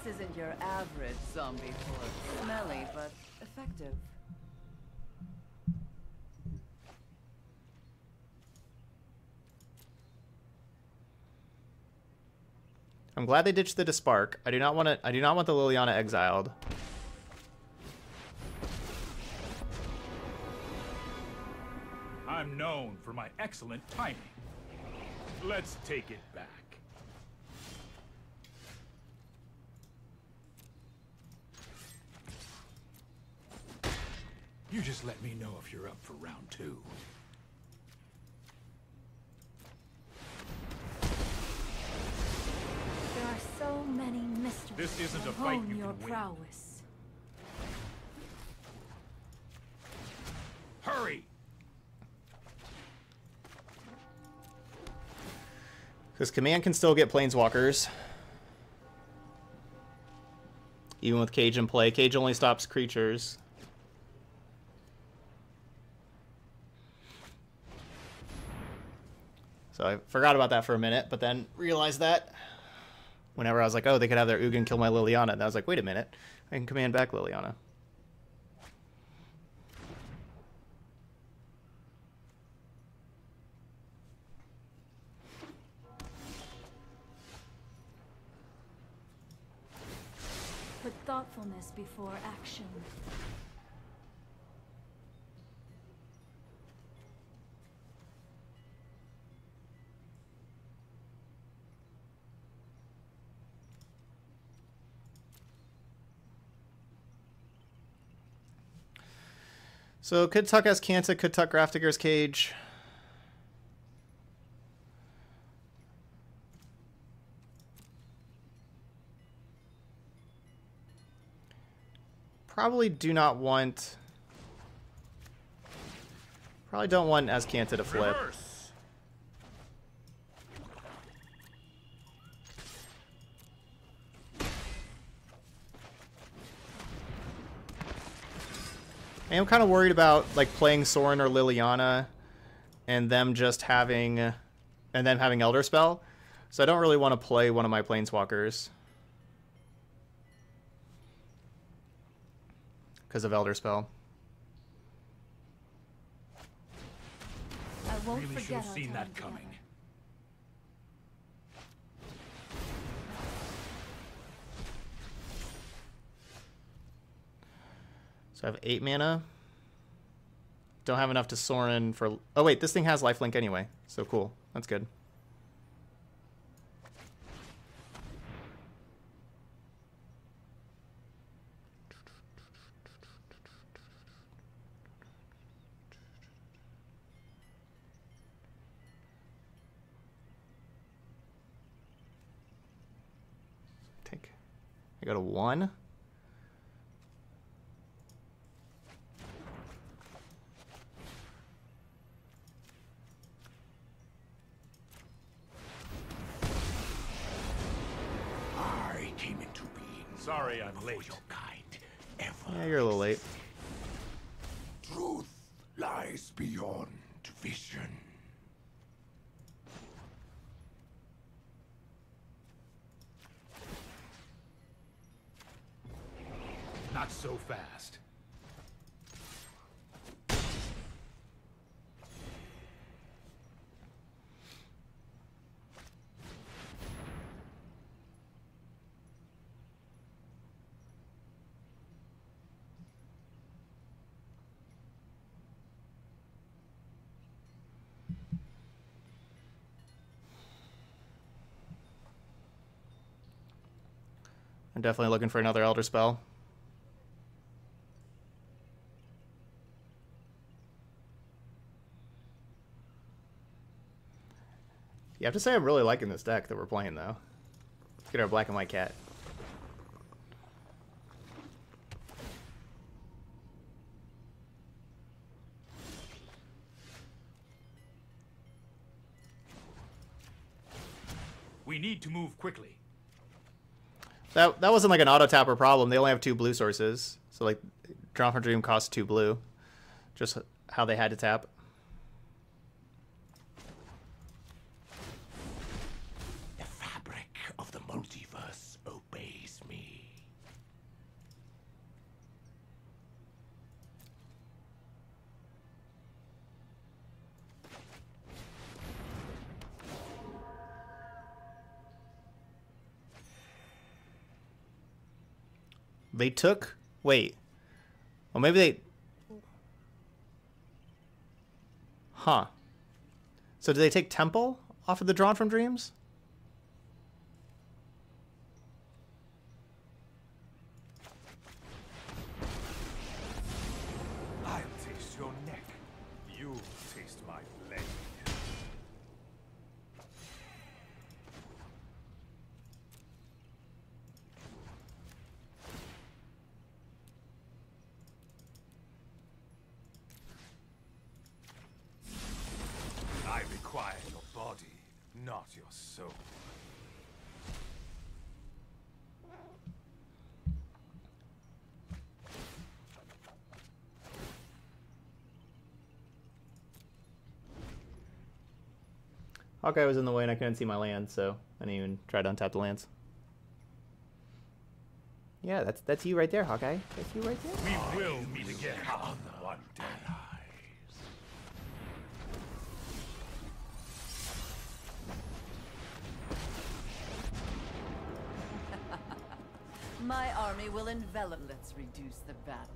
Isn't your average zombie horde. Smelly, but effective. I'm glad they ditched the Despark. I do not want to. I do not want the Liliana exiled. I'm known for my excellent timing. Let's take it back. You just let me know if you're up for round two. There are so many mysteries. This isn't a fight hone you your can win. prowess. Hurry! Because command can still get planeswalkers. Even with Cage in play. Cage only stops creatures. So I forgot about that for a minute, but then realized that whenever I was like, oh, they could have their Ugin kill my Liliana. And I was like, wait a minute. I can command back Liliana. Put thoughtfulness before action. So could tuck Azcanta, could tuck Grafdigger's Cage. Probably do not want... Probably don't want Azcanta to flip. Reverse! I am kind of worried about like playing Sorin or Liliana and them just having and then having Elder Spell. So I don't really want to play one of my planeswalkers. Because of Elder Spell. I won't Really should forget have seen that coming. So I have 8 mana. Don't have enough to Sorin for... Oh wait, this thing has lifelink anyway. So cool. That's good. Take. I got a 1. Sorry I'm for late. your kind. Ever. Yeah, you're a little late. Truth lies beyond vision. Not so fast. I'm definitely looking for another Elder Spell. You have to say I'm really liking this deck that we're playing, though. Let's get our black and white cat. We need to move quickly. That that wasn't like an auto tapper problem. They only have two blue sources, so like, Drawn from Dream costs two blue. Just how they had to tap. The fabric of the multiverse obeys me. They took. Wait. Well, maybe they. Huh. So did they take Temple off of the Drawn from Dreams? I'll taste your neck. You'll taste my blade. I require your body, not your soul. Hawkeye was in the way and I couldn't see my land, so I didn't even try to untap the lands. Yeah, that's that's you right there, Hawkeye. That's you right there. We will meet again. on One day. My army will envelop. Let's reduce the battle.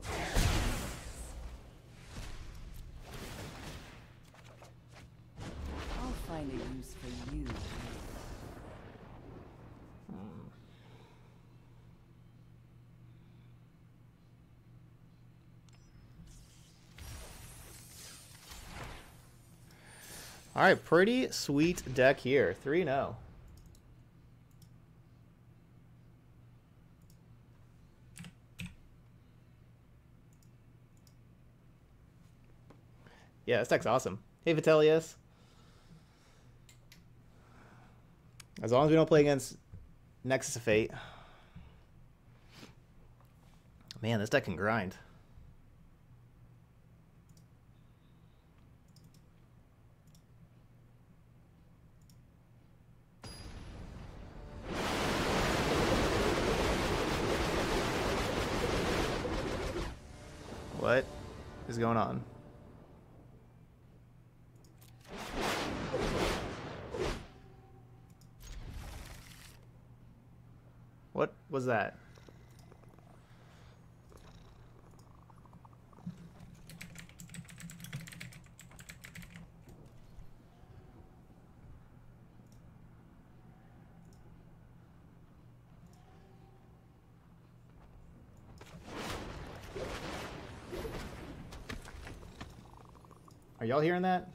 Find a use for you. Hmm. All right, pretty sweet deck here. 3 0. Yeah, this deck's awesome. Hey, Vitellius. As long as we don't play against Nexus of Fate. Man, this deck can grind. What is going on? What was that? Are y'all hearing that?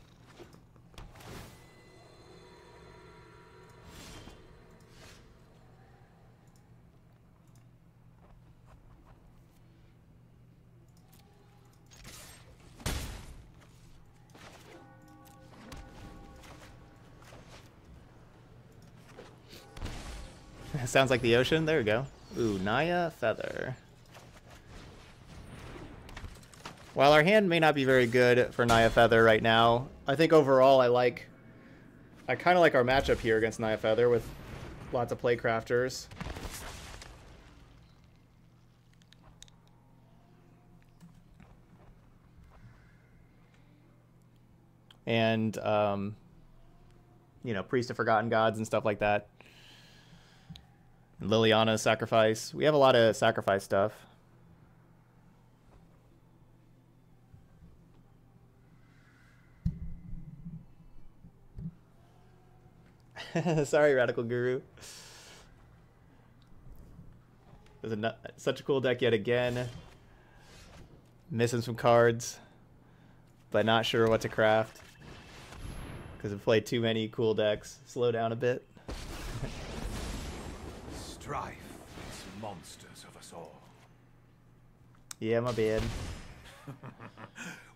Sounds like the ocean. There we go. Ooh, Naya Feather. While our hand may not be very good for Naya Feather right now, I think overall I like... I kind of like our matchup here against Naya Feather with lots of Plaguecrafters. And, um, you know, Priest of Forgotten Gods and stuff like that. Liliana's sacrifice. We have a lot of sacrifice stuff. Sorry, Radical Guru. A, such a cool deck yet again. Missing some cards, but not sure what to craft. Because I've played too many cool decks. Slow down a bit. Strife is monsters of us all. Yeah, my bad.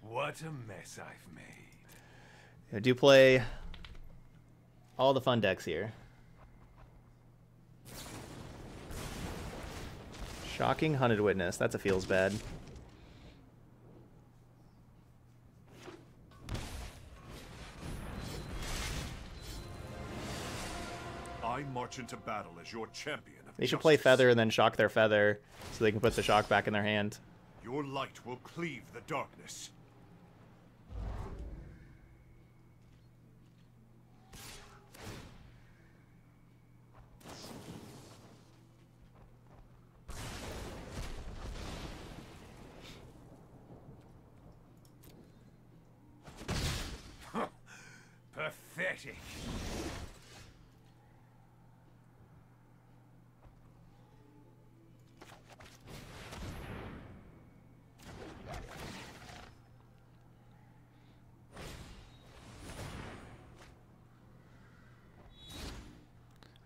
What a mess I've made. I do play all the fun decks here. Shocking Hunted Witness. That's a feels bad. I march into battle as your champion of They should play. Feather and then shock their Feather so they can put the shock back in their hand. Your light will cleave the darkness. Pathetic.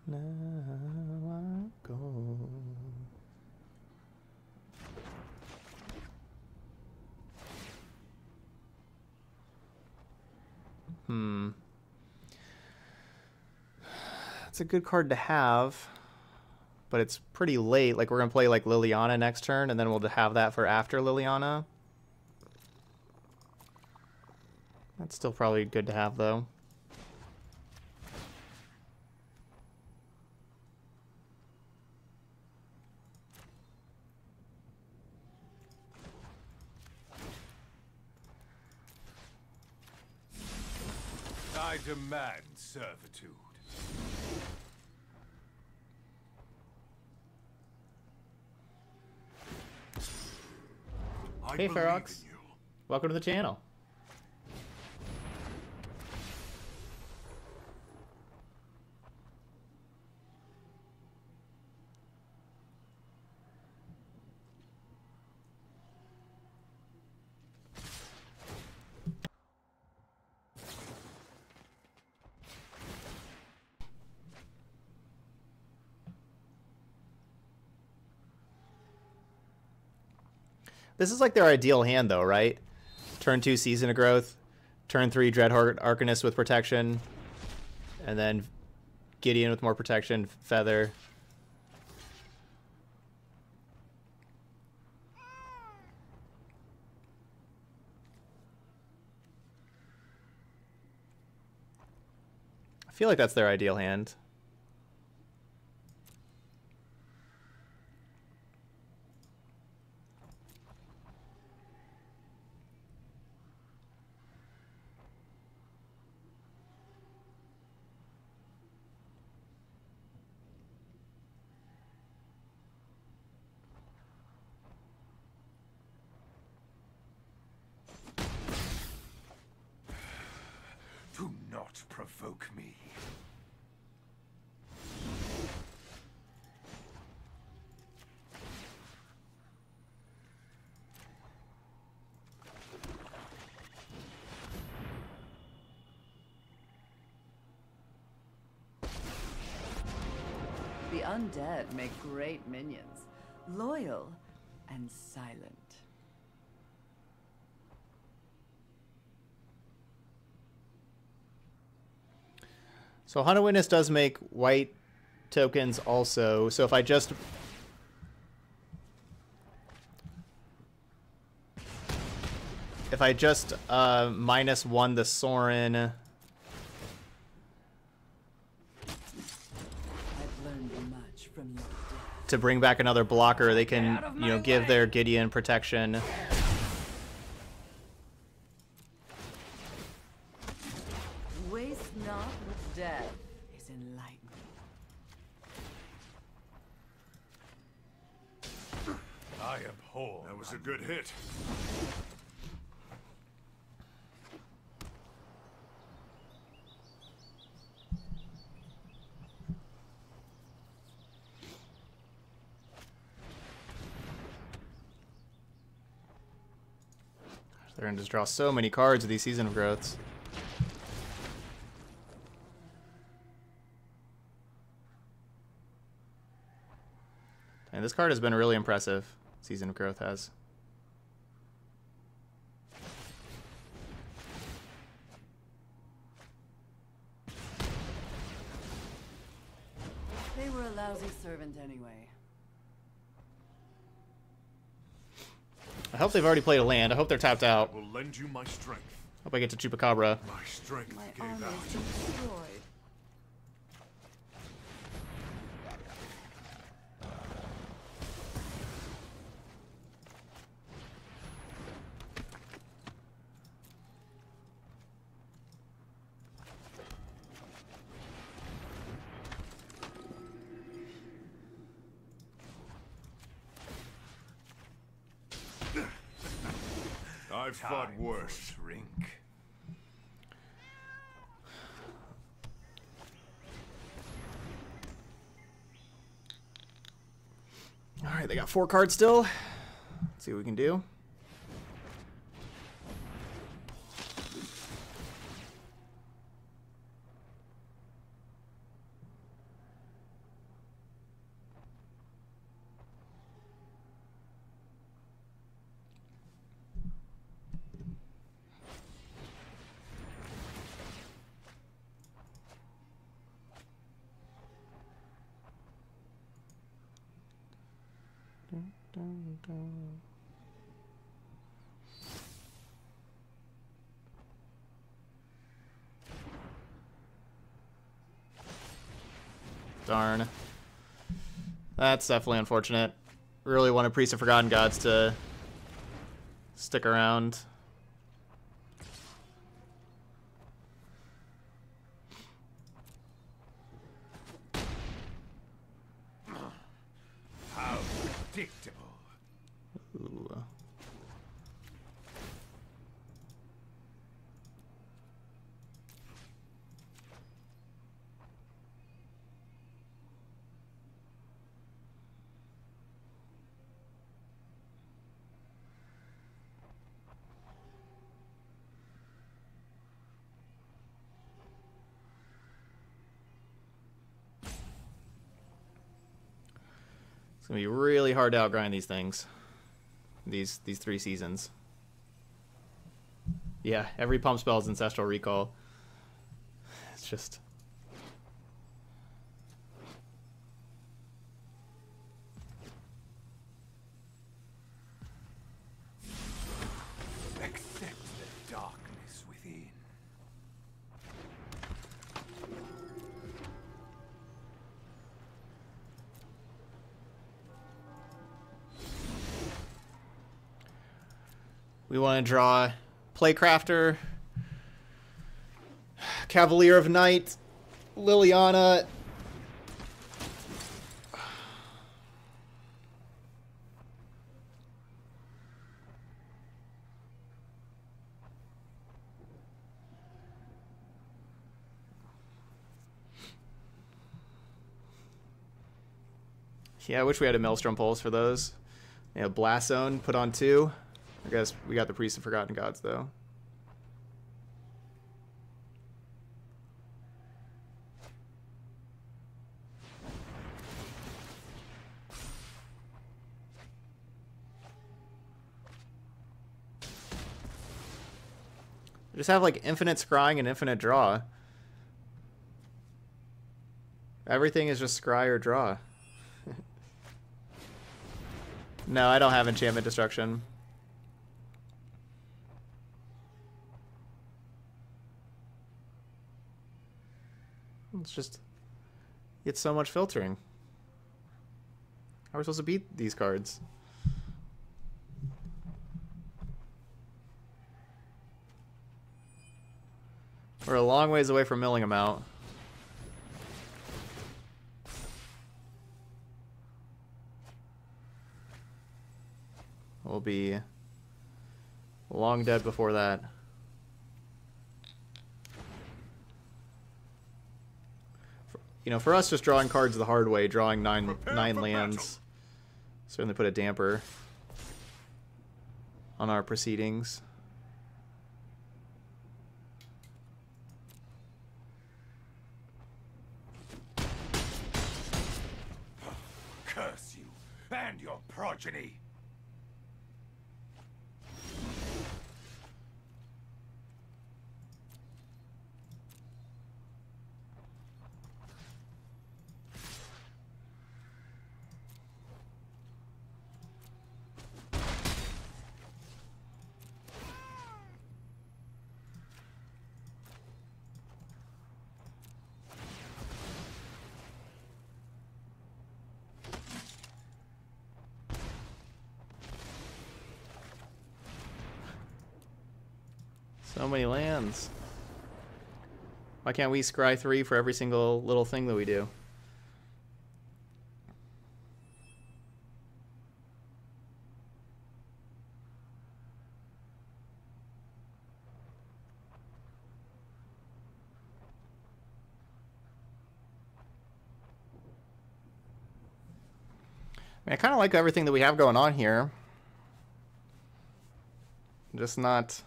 Now I go. Hmm. It's a good card to have, but it's pretty late. Like we're gonna play like Liliana next turn, and then we'll have that for after Liliana. That's still probably good to have though. I demand servitude. Hey, Ferox. Welcome to the channel. This is like their ideal hand, though, right? Turn two, Season of Growth. Turn three, Dreadhorde Arcanist with protection. And then Gideon with more protection, Feather. I feel like that's their ideal hand. Do not provoke me. The undead make great minions. Loyal and silent. So Hunted Witness does make white tokens also. So if I just if I just uh, minus one the Sorin, I've learned much from your death. To bring back another blocker, they can you know give their Gideon protection. draw so many cards with these Season of Growths. And this card has been really impressive, Season of Growth has. They've already played a land. I hope they're tapped out. I will lend you my strength. Hope I get to Chupacabra. My strength My gave armor out. is destroyed. I've fought Time for a worse. Drink. All right, they got four cards still. Let's see what we can do. Darn. That's definitely unfortunate. Really wanted Priest of Forgotten Gods to stick around. How predictable. Ooh. It's gonna be really hard to outgrind these things. These these three seasons. Yeah, every pump spell is ancestral recall. It's just we want to draw Plaguecrafter, Cavalier of Night, Liliana. Yeah, I wish we had a Maelstrom Pulse for those. Yeah, Blast Zone put on two. I guess we got the Priest of Forgotten Gods though. Just have like infinite scrying and infinite draw. Everything is just scry or draw. no, I don't have enchantment destruction. It's just it's so much filtering. How are we supposed to beat these cards? We're a long ways away from milling them out. We'll be long dead before that. You know, for us, just drawing cards the hard way, drawing nine Prepare nine lands, battle. certainly put a damper on our proceedings. Curse you. And your progeny. So many lands. Why can't we scry three for every single little thing that we do? I, mean, I kind of like everything that we have going on here. Just not...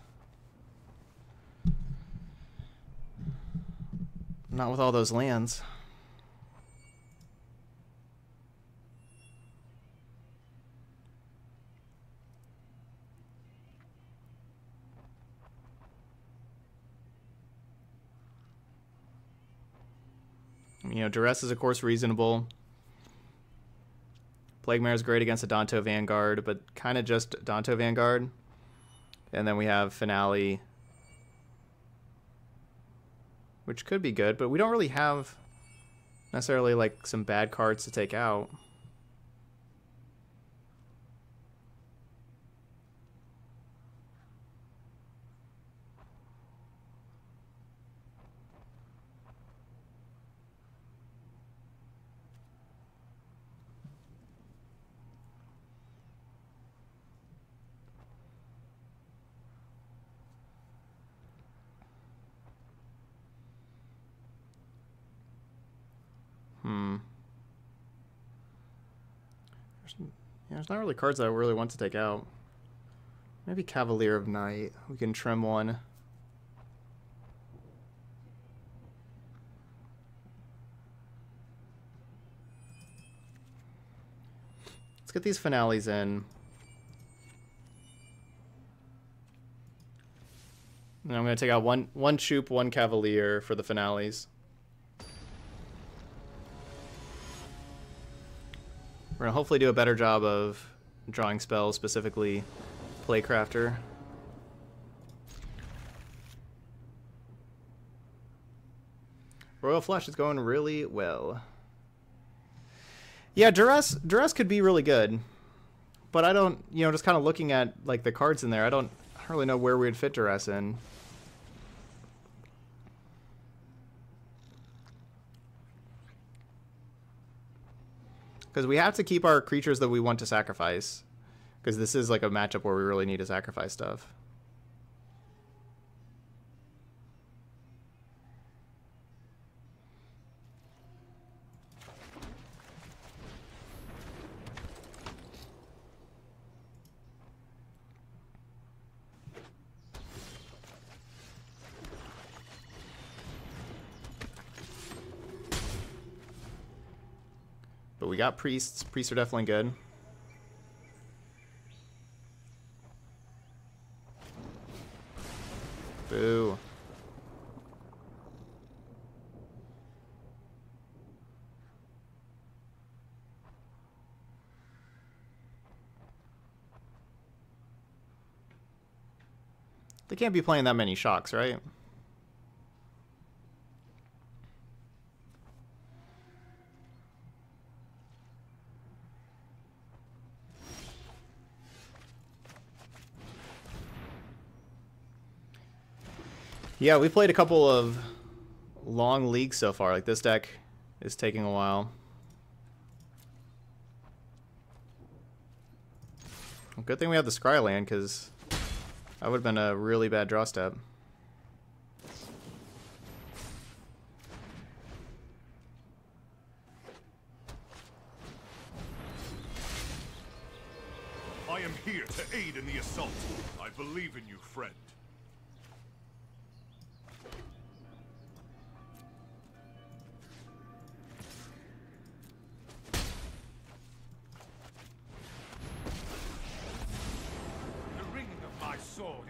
Not with all those lands. You know, duress is of course reasonable. Plague Mare is great against Adanto Vanguard, but kind of just Danto Vanguard. And then we have Finale, which could be good, but we don't really have necessarily like some bad cards to take out. Hmm. There's, yeah, there's not really cards that I really want to take out. Maybe Cavalier of Night. We can trim one. Let's get these finales in. And I'm going to take out one one Choop, one Cavalier for the finales. We're to hopefully do a better job of drawing spells, specifically Plaguecrafter. Royal Flush is going really well. Yeah, Duress, Duress could be really good. But I don't, you know, just kind of looking at like the cards in there, I don't, I don't really know where we'd fit Duress in. Because we have to keep our creatures that we want to sacrifice. Because this is like a matchup where we really need to sacrifice stuff. Got priests. Priests are definitely good. Boo. They can't be playing that many shocks, right? Yeah, we played a couple of long leagues so far. Like this deck is taking a while. Well, good thing we have the Scry land because that would have been a really bad draw step. I am here to aid in the assault. I believe in you, friend.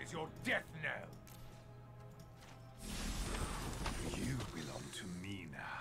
Is your death knell. You belong to me now.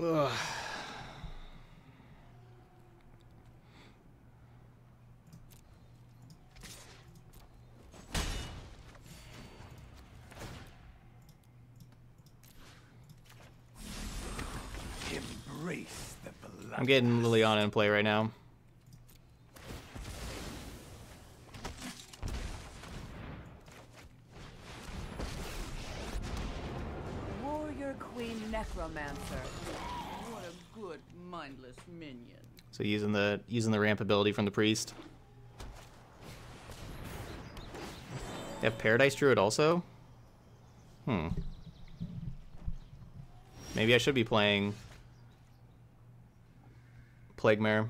Ugh. I'm getting Liliana in play right now. Using the ramp ability from the priest. They have Paradise Druid also? Hmm. Maybe I should be playing Plague Mare.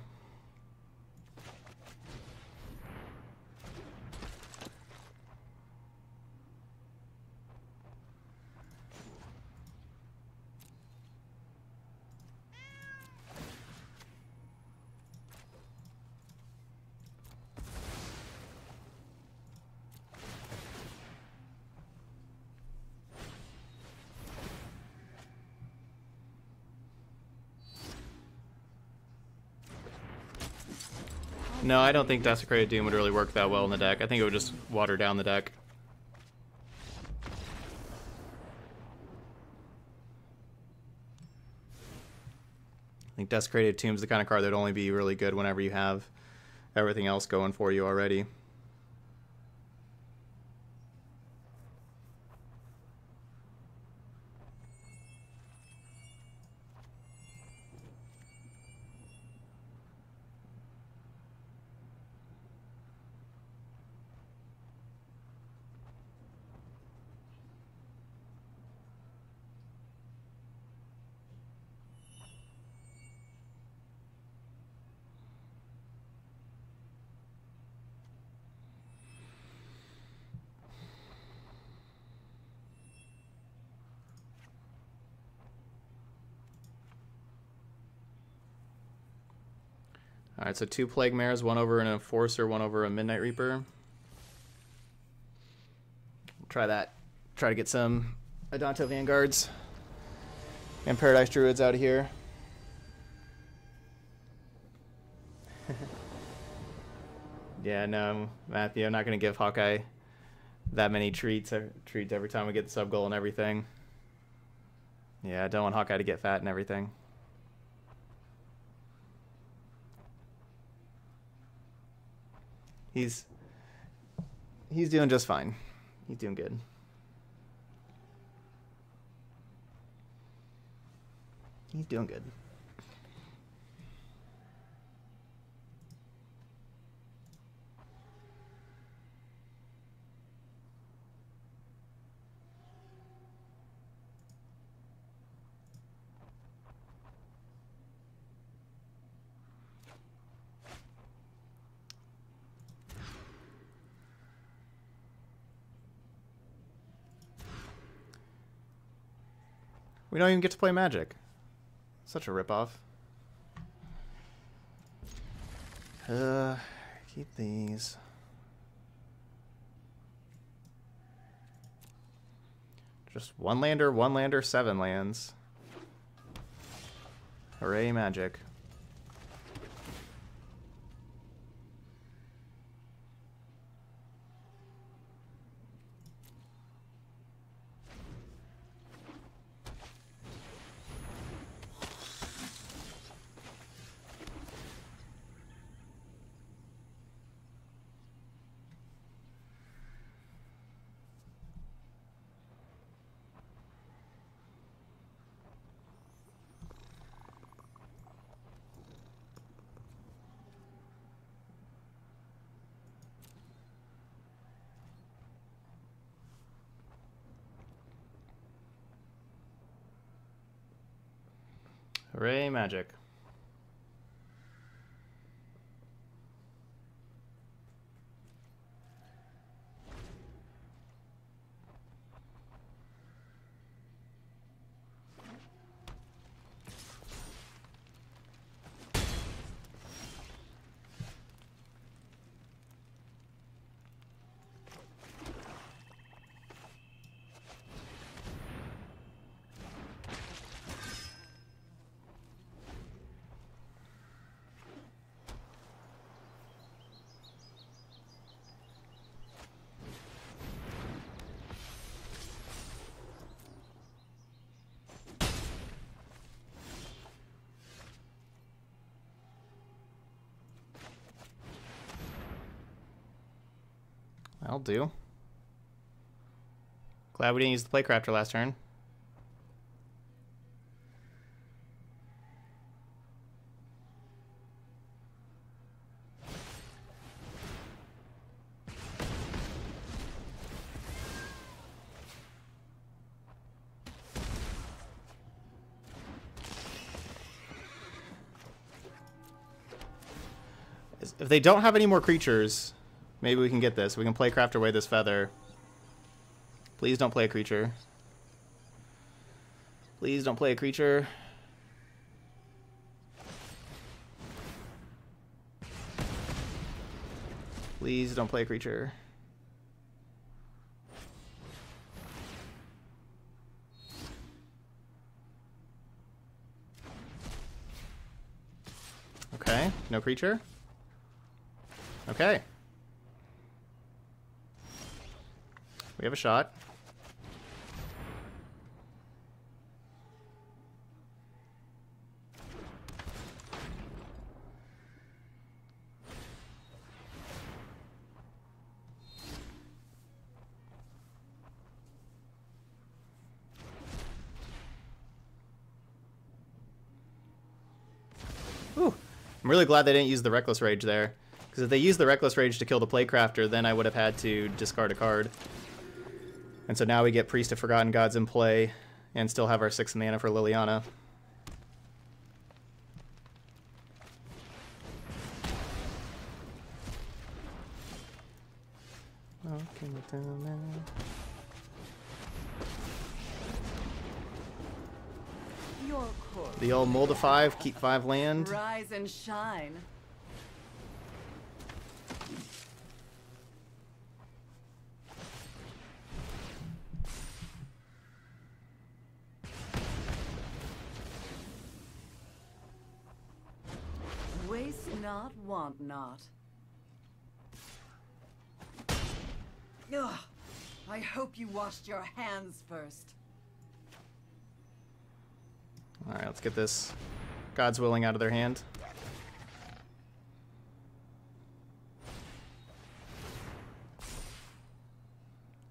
No, I don't think Desecrated Tomb would really work that well in the deck. I think it would just water down the deck. I think Desecrated Tomb's is the kind of card that'd only be really good whenever you have everything else going for you already. Alright, so two Plague Mares, one over an Enforcer, one over a Midnight Reaper. Try that. Try to get some Adanto Vanguards and Paradise Druids out of here. yeah, no, Matthew, I'm not going to give Hawkeye that many treats treats every time we get the sub goal and everything. Yeah, I don't want Hawkeye to get fat and everything. He's he's doing just fine. He's doing good. He's doing good. We don't even get to play Magic. Such a ripoff. Uh, keep these. Just one lander, one lander, seven lands. Hooray, Magic. Magic. I'll do. Glad we didn't use the Plaguecrafter last turn. If they don't have any more creatures, maybe we can get this. We can play craft away this feather. Please don't play a creature. Please don't play a creature. Please don't play a creature. Okay, no creature. Okay. We have a shot. Ooh. I'm really glad they didn't use the Reckless Rage there. Because if they used the Reckless Rage to kill the Plaguecrafter, then I would have had to discard a card. And so now we get Priest of Forgotten Gods in play, and still have our 6 mana for Liliana. Your course. The old mold of 5, keep 5 land. Rise and shine. Waste not, want not. Ugh, I hope you washed your hands first. Alright, let's get this God's Willing out of their hand.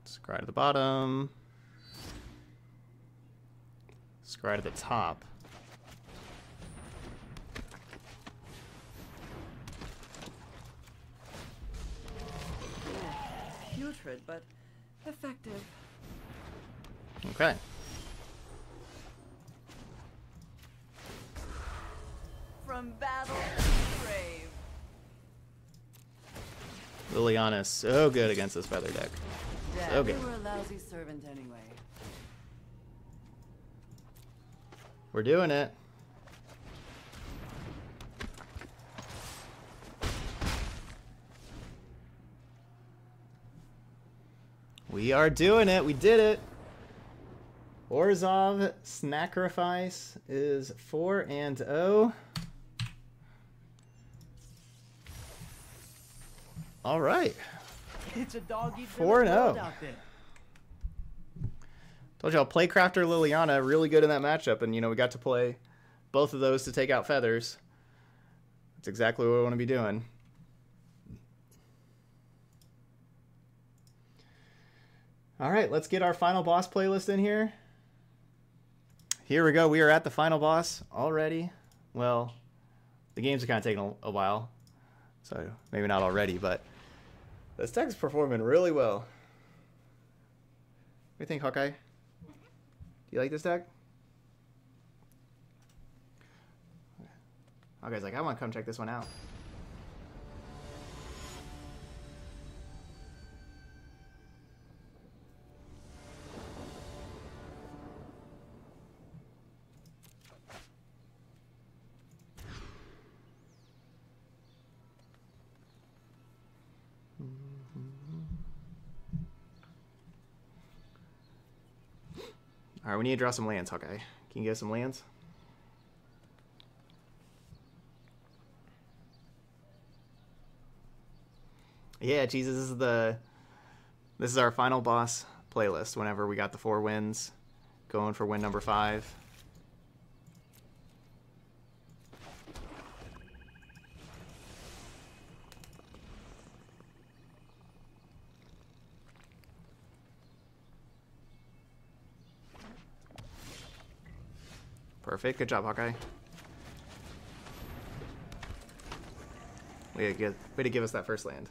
Scry to the bottom. Scry to the top. Putrid, but effective. Okay. From battle to grave. Liliana is so good against this feather deck. Dad, Okay. you were a lousy servant anyway. We're doing it. We are doing it. We did it. Orzhov Sacrifice is 4 and 0. All right. It's a dog eat Four and world oh. out there. Told y'all, Plaguecrafter Liliana really good in that matchup, and you know we got to play both of those to take out feathers. That's exactly what we want to be doing. All right, let's get our final boss playlist in here. Here we go. We are at the final boss already. Well, the games are kind of taking a, while, so maybe not already, but this deck's performing really well. What do you think, Hawkeye? Do you like this deck? Hawkeye's like, I want to come check this one out. All right, we need to draw some lands, Hawkeye. Can you get some lands? Yeah, Jesus, is the this is our final boss playlist. Whenever we got the four wins, going for win number five. Perfect. Good job, Hawkeye. Way to, get, way to give us that first land.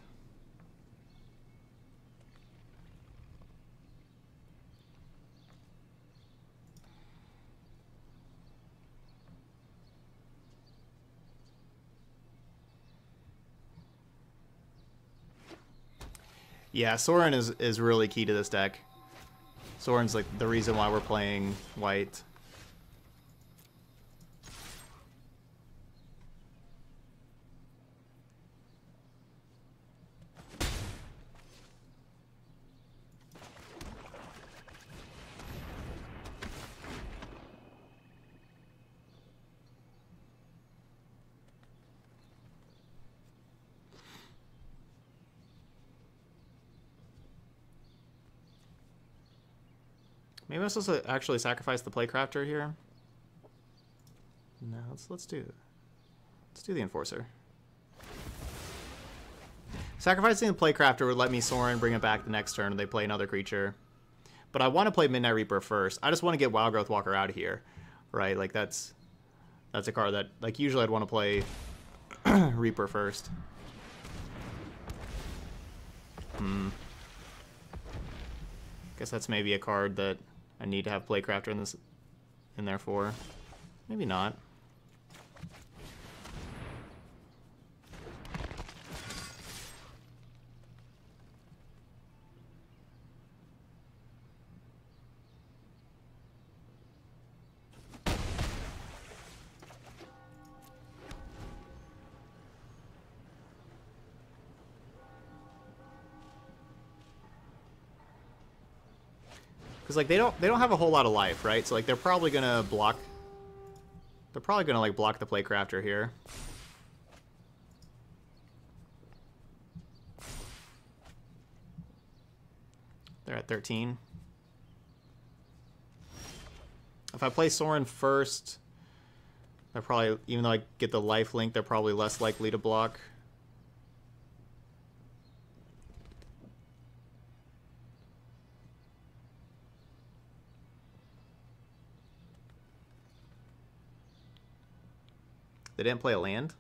Yeah, Sorin is, is really key to this deck. Sorin's like the reason why we're playing white. I'm supposed to actually sacrifice the Plaguecrafter here. No, let's let's do let's do the enforcer. Sacrificing the Plaguecrafter would let me Sorin bring it back the next turn and they play another creature. But I want to play Midnight Reaper first. I just want to get Wildgrowth Walker out of here. Right? Like that's that's a card that like usually I'd want to play Reaper first. Hmm. I guess that's maybe a card that I need to have Plaguecrafter in this in there for. Maybe not. Because like they don't they don't have a whole lot of life, right? So like they're probably gonna block. They're probably gonna like block the Plaguecrafter here. They're at 13. If I play Sorin first, they're probably even though I get the life link, they're probably less likely to block. Didn't play a land?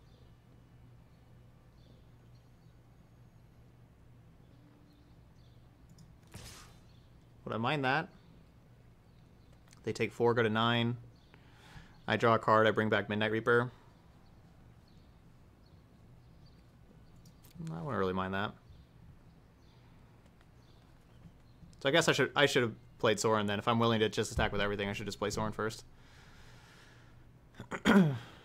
Would I mind that? They take four, go to nine. I draw a card, I bring back Midnight Reaper. I wouldn't really mind that. So I guess I should I should have played Sorin then. If I'm willing to just attack with everything, I should just play Sorin first.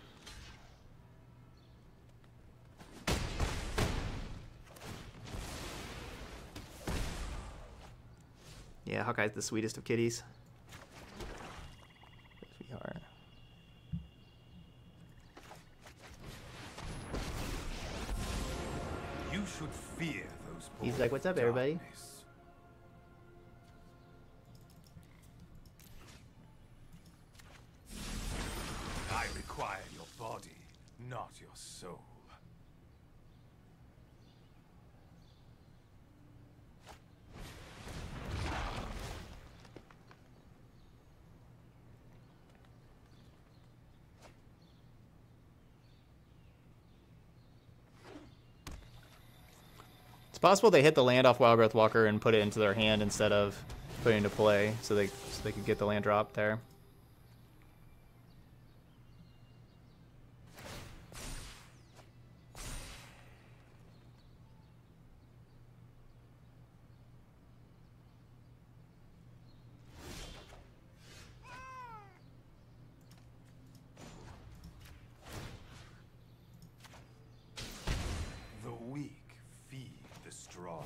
Yeah, Hawkeye's the sweetest of kitties. we are. You should fear those He's like, "What's of up, everybody?" I require your body, not your soul. It's possible they hit the land off Wildgrowth Walker and put it into their hand instead of putting it into play, so they so they could get the land drop there. wrong.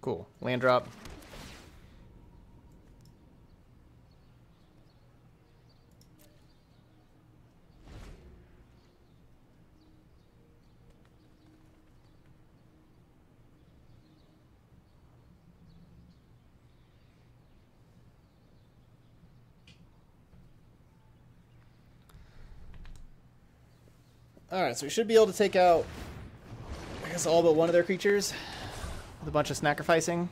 Cool. Drop. Alright, so we should be able to take out, I guess, all but one of their creatures with a bunch of sacrificing.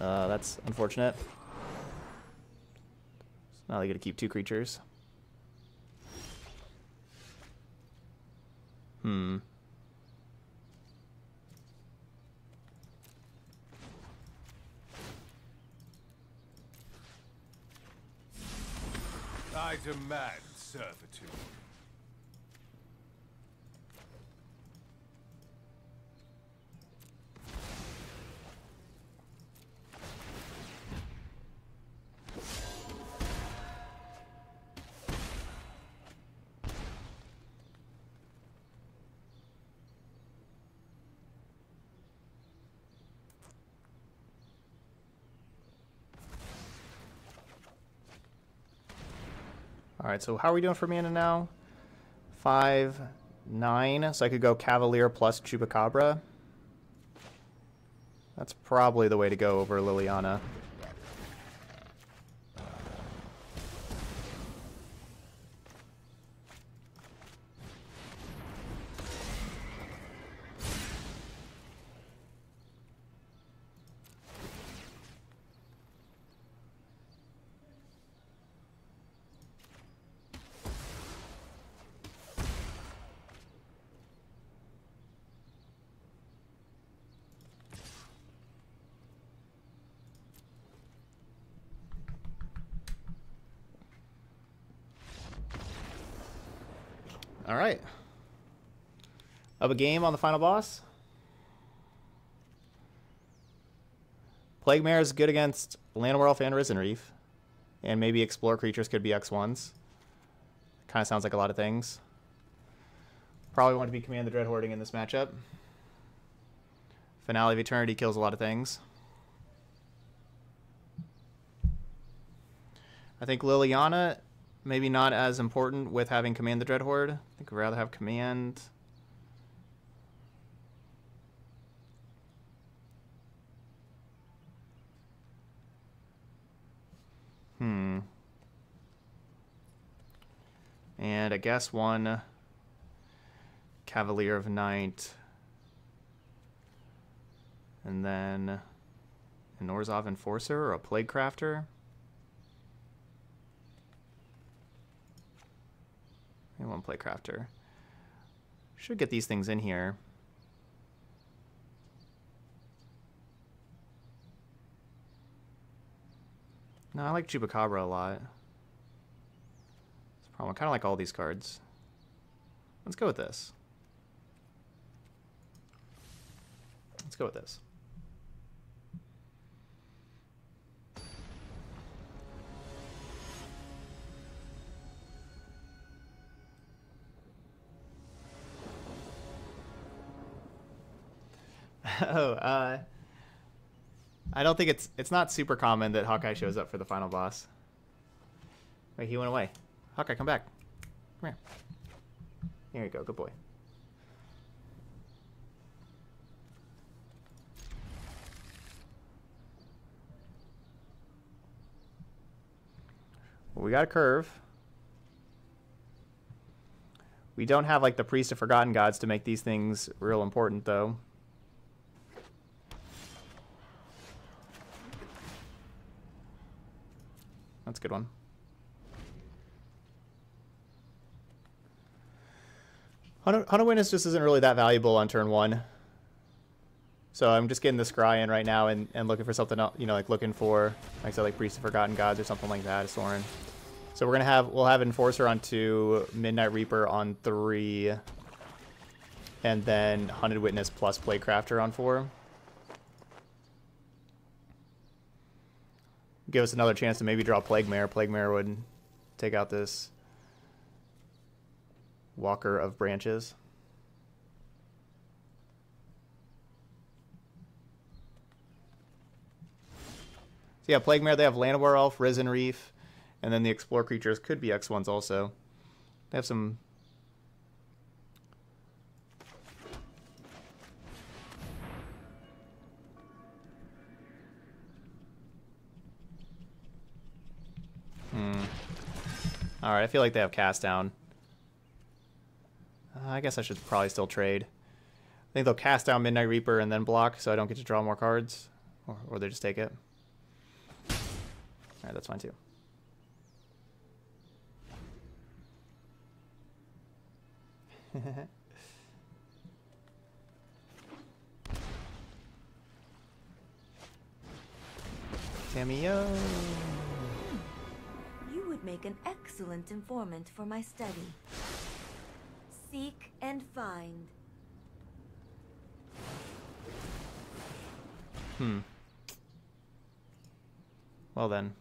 Uh, that's unfortunate. So now they get to keep two creatures. Hmm. I demand servitude. Alright, so how are we doing for mana now? Five, nine. So I could go Cavalier plus Chupacabra. That's probably the way to go over Liliana. All right. Up a game on the final boss. Plague Mare is good against Land Llanowar and Risen Reef. And maybe Explore creatures could be X1s. Kind of sounds like a lot of things. Probably want to be Command the Dread Hoarding in this matchup. Finale of Eternity kills a lot of things. I think Liliana maybe not as important with having command the dread horde. I think we'd rather have command. Hmm. And I guess one Cavalier of Night. And then an Orzhov Enforcer or a Plaguecrafter. Want to play crafter. Should get these things in here. No, I like Chupacabra a lot. It's a problem. I kind of like all these cards. Let's go with this. Let's go with this. oh, uh, I don't think it's it's not super common that Hawkeye shows up for the final boss. Wait, he went away. Hawkeye, come back. Come here. Here you go. Good boy. Well, we got a curve. We don't have like the Priest of Forgotten Gods to make these things real important though. That's a good one. Hunted, Witness just isn't really that valuable on turn one. So I'm just getting the Scry in right now and, and looking for something else, you know, like looking for, like I said, like Priest of Forgotten Gods or something like that, Sorin. So we're gonna have we'll have Enforcer on two, Midnight Reaper on three, and then Hunted Witness plus Plaguecrafter on four. Give us another chance to maybe draw Plague Mare. Plague Mare would take out this Walker of Branches. So yeah, Plague Mare, they have Llanowar Elf, Risen Reef, and then the Explore creatures could be X1s also. They have some... Alright, I feel like they have Cast Down. Uh, I guess I should probably still trade. I think they'll cast down Midnight Reaper and then block, so I don't get to draw more cards. Or, or they just take it. Alright, that's fine too. Tamiyo. Would make an excellent informant for my study. Seek and find. Hmm. Well then.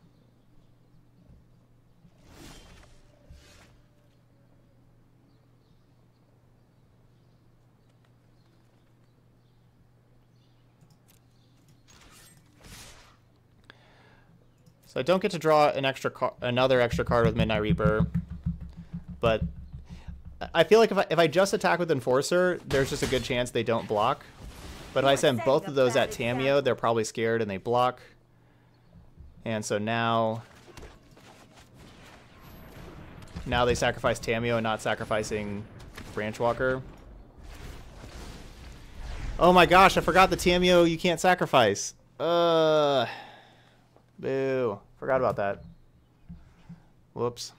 So I don't get to draw an extra another extra card with Midnight Reaper, but I feel like if I, if I just attack with Enforcer, there's just a good chance they don't block. But if I send both of those at Tamiyo, they're probably scared and they block. And so now... Now they sacrifice Tamiyo and not sacrificing Branchwalker. Oh my gosh, I forgot the Tamiyo you can't sacrifice. Uh... Boo. Forgot about that. Whoops.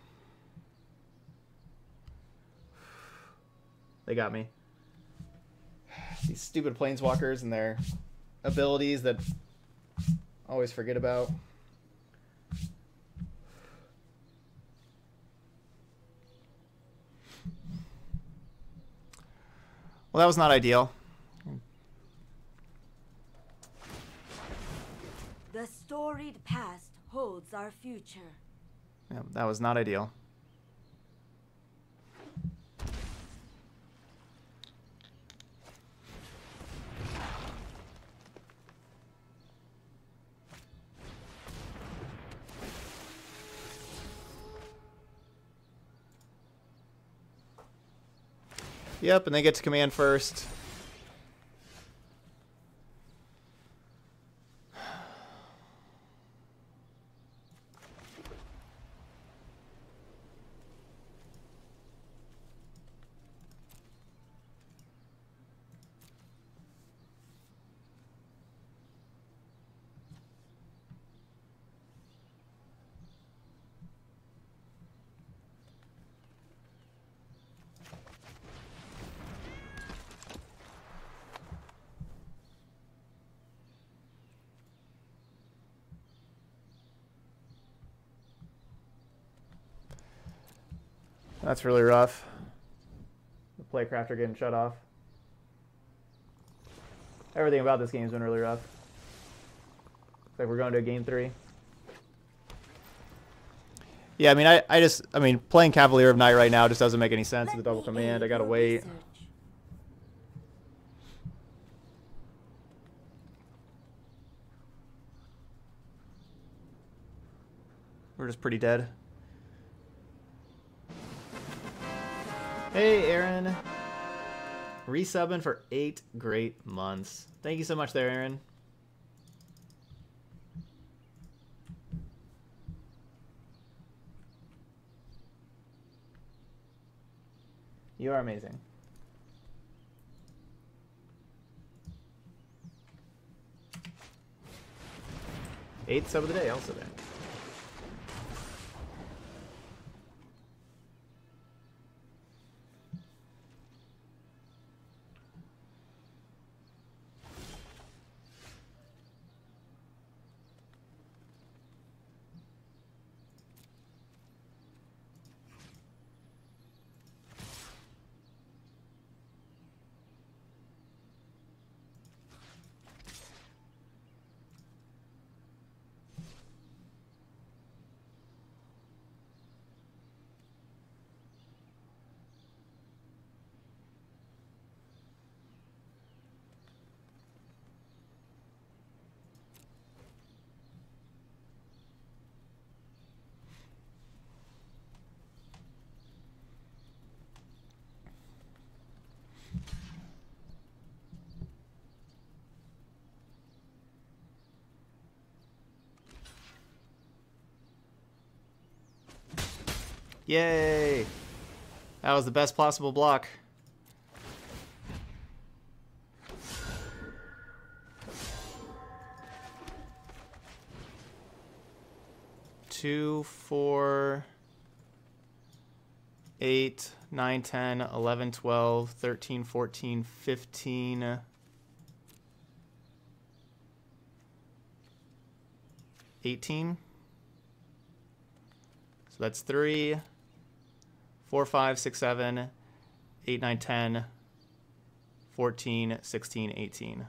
They got me. These stupid planeswalkers and their abilities that always forget about. Well, that was not ideal. Storied past holds our future. Yeah, that was not ideal. Yep, and they get to command first. That's really rough. The Plaguecrafter getting shut off. Everything about this game's been really rough. Looks like we're going to a game three. Yeah, I mean, I, I just, I mean, playing Cavalier of Night right now just doesn't make any sense with the double command. I gotta wait. We're just pretty dead. Hey, Aaron. Resubbing for eight great months. Thank you so much there, Aaron. You are amazing. Eighth sub of the day also there. Yay! That was the best possible block. Two, four, eight, nine, ten, eleven, twelve, thirteen, fourteen, fifteen. 18. So that's 3, 4, 5, 6, 7, 8, 9, 10, 14, 16, 18.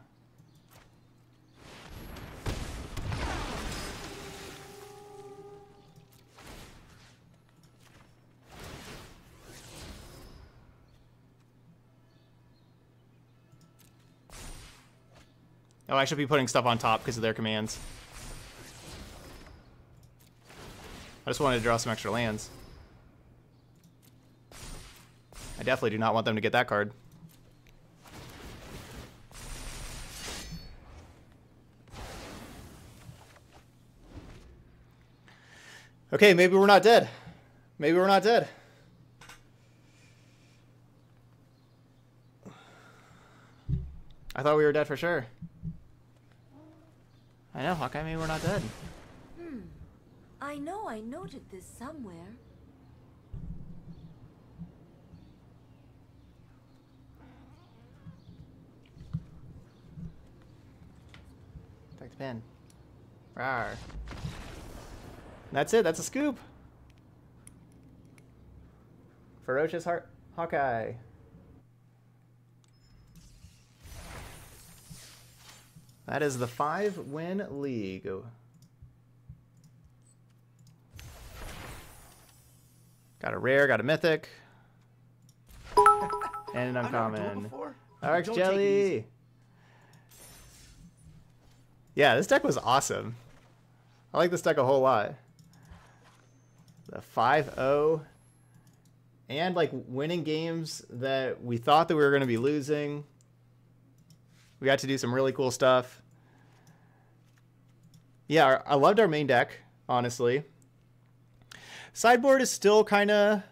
Oh, I should be putting stuff on top because of their commands. I just wanted to draw some extra lands. I definitely do not want them to get that card. Okay, maybe we're not dead. Maybe we're not dead. I thought we were dead for sure. I know, Hawkeye, maybe we're not dead. Hmm. I know I noted this somewhere. The pen. Rawr. That's it. That's a scoop. Ferocious Heart Hawkeye. That is the five win league. Got a rare, got a mythic. And an uncommon. RX Jelly. Yeah, this deck was awesome. I like this deck a whole lot. The 5-0. And like winning games that we thought that we were going to be losing. We got to do some really cool stuff. Yeah, I loved our main deck, honestly. Sideboard is still kind of,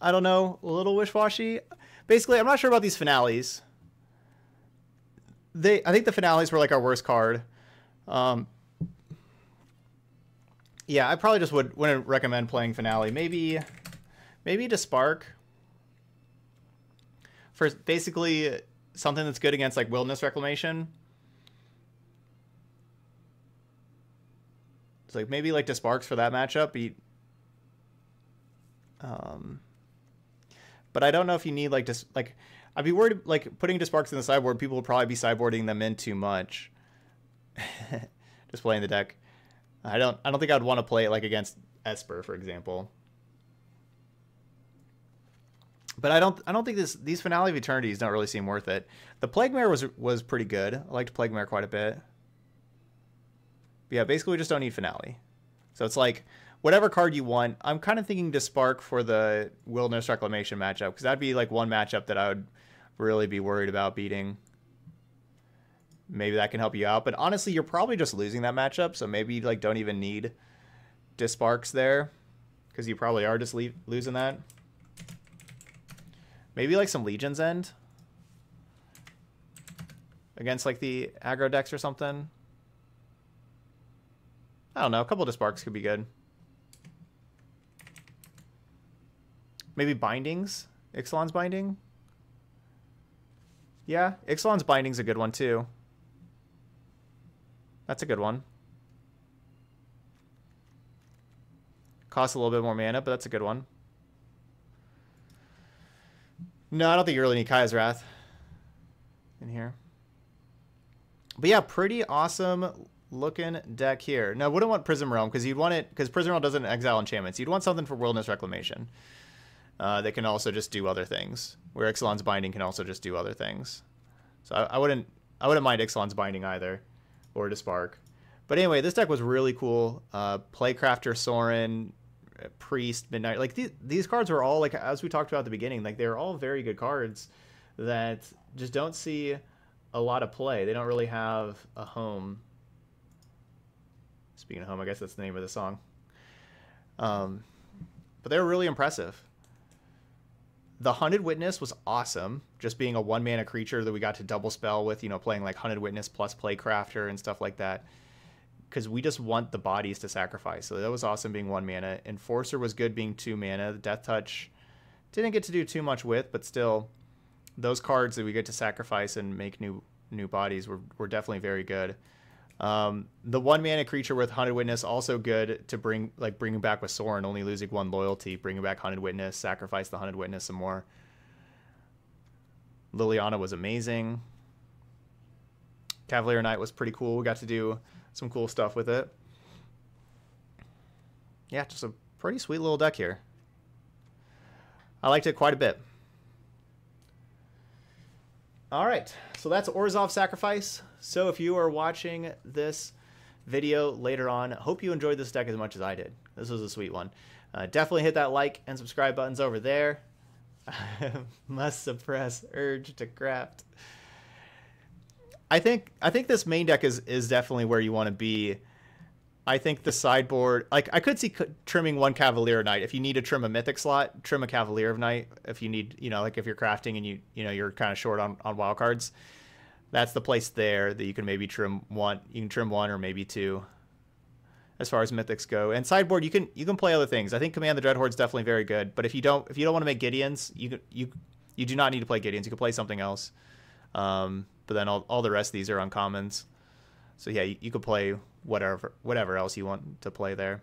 I don't know, a little wish-washy. Basically, I'm not sure about these finales. They, I think the finales were like our worst card. Um, yeah, I probably just would wouldn't recommend playing finale. Maybe, maybe to spark. For basically something that's good against like wilderness reclamation. It's like maybe like Desparks for that matchup. Um, but I don't know if you need like just like I'd be worried like putting Desparks in the sideboard. People would probably be sideboarding them in too much. just playing the deck. I don't I don't think I'd want to play it like against Esper, for example. But I don't I don't think this these finale of eternities don't really seem worth it. The Plague Mare was was pretty good. I liked Plague Mare quite a bit. But yeah, basically we just don't need finale. So it's like whatever card you want. I'm kind of thinking to spark for the Wilderness Reclamation matchup because that'd be like one matchup that I would really be worried about beating. Maybe that can help you out, but honestly, you're probably just losing that matchup, so maybe you like don't even need Desparks there because you probably are just losing that. Maybe like some Legion's End against like the aggro decks or something. I don't know. A couple of Desparks could be good. Maybe Bindings? Ixalan's Binding? Yeah, Ixalan's Binding's a good one too. That's a good one. Costs a little bit more mana, but that's a good one. No, I don't think you really need Kaya's Wrath in here. But yeah, pretty awesome looking deck here. No, wouldn't want Prism Realm because you'd want it because Prism Realm doesn't exile enchantments. You'd want something for Wilderness Reclamation. Uh, that can also just do other things. Where Ixalan's Binding can also just do other things. So I, I wouldn't I wouldn't mind Ixalan's Binding either or to Spark. But anyway, this deck was really cool. Uh, Plaguecrafter, Sorin, Priest, Midnight. Like these, these cards were all like as we talked about at the beginning. Like they're all very good cards that just don't see a lot of play. They don't really have a home. Speaking of home, I guess that's the name of the song. Um, but they were really impressive. The Hunted Witness was awesome, just being a one mana creature that we got to double spell with, you know, playing like Hunted Witness plus Plaguecrafter and stuff like that. Because we just want the bodies to sacrifice. So that was awesome being one mana. Enforcer was good being two mana. The Death Touch didn't get to do too much with, but still, those cards that we get to sacrifice and make new new bodies were, were definitely very good. Um, the one mana creature with Hunted Witness also good to bring like bringing back with Sorin, only losing one loyalty, bringing back Hunted Witness, sacrifice the Hunted Witness some more. Liliana was amazing. Cavalier Knight was pretty cool. We got to do some cool stuff with it. Yeah, just a pretty sweet little deck here. I liked it quite a bit. All right, so that's Orzhov Sacrifice. So if you are watching this video later on, hope you enjoyed this deck as much as I did. This was a sweet one. Uh, definitely hit that like and subscribe buttons over there. Must suppress urge to craft. I think I think this main deck is is definitely where you want to be I think the sideboard, like I could see trimming one Cavalier Knight. If you need to trim a Mythic slot, trim a Cavalier of Night. If you need, you know, like if you're crafting and you, you know, you're kind of short on on wild cards, that's the place there that you can maybe trim one. You can trim one or maybe two. As far as mythics go, and sideboard, you can you can play other things. I think Command the Dreadhorde is definitely very good. But if you don't if you don't want to make Gideons, you you you do not need to play Gideons. You can play something else. Um, but then all all the rest of these are uncommons. So yeah, you, you could play whatever whatever else you want to play there.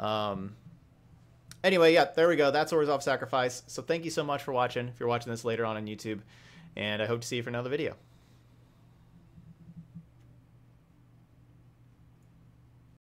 Um, anyway, yeah, there we go. That's Orzhov Sacrifice. So thank you so much for watching. If you're watching this later on on YouTube, and I hope to see you for another video.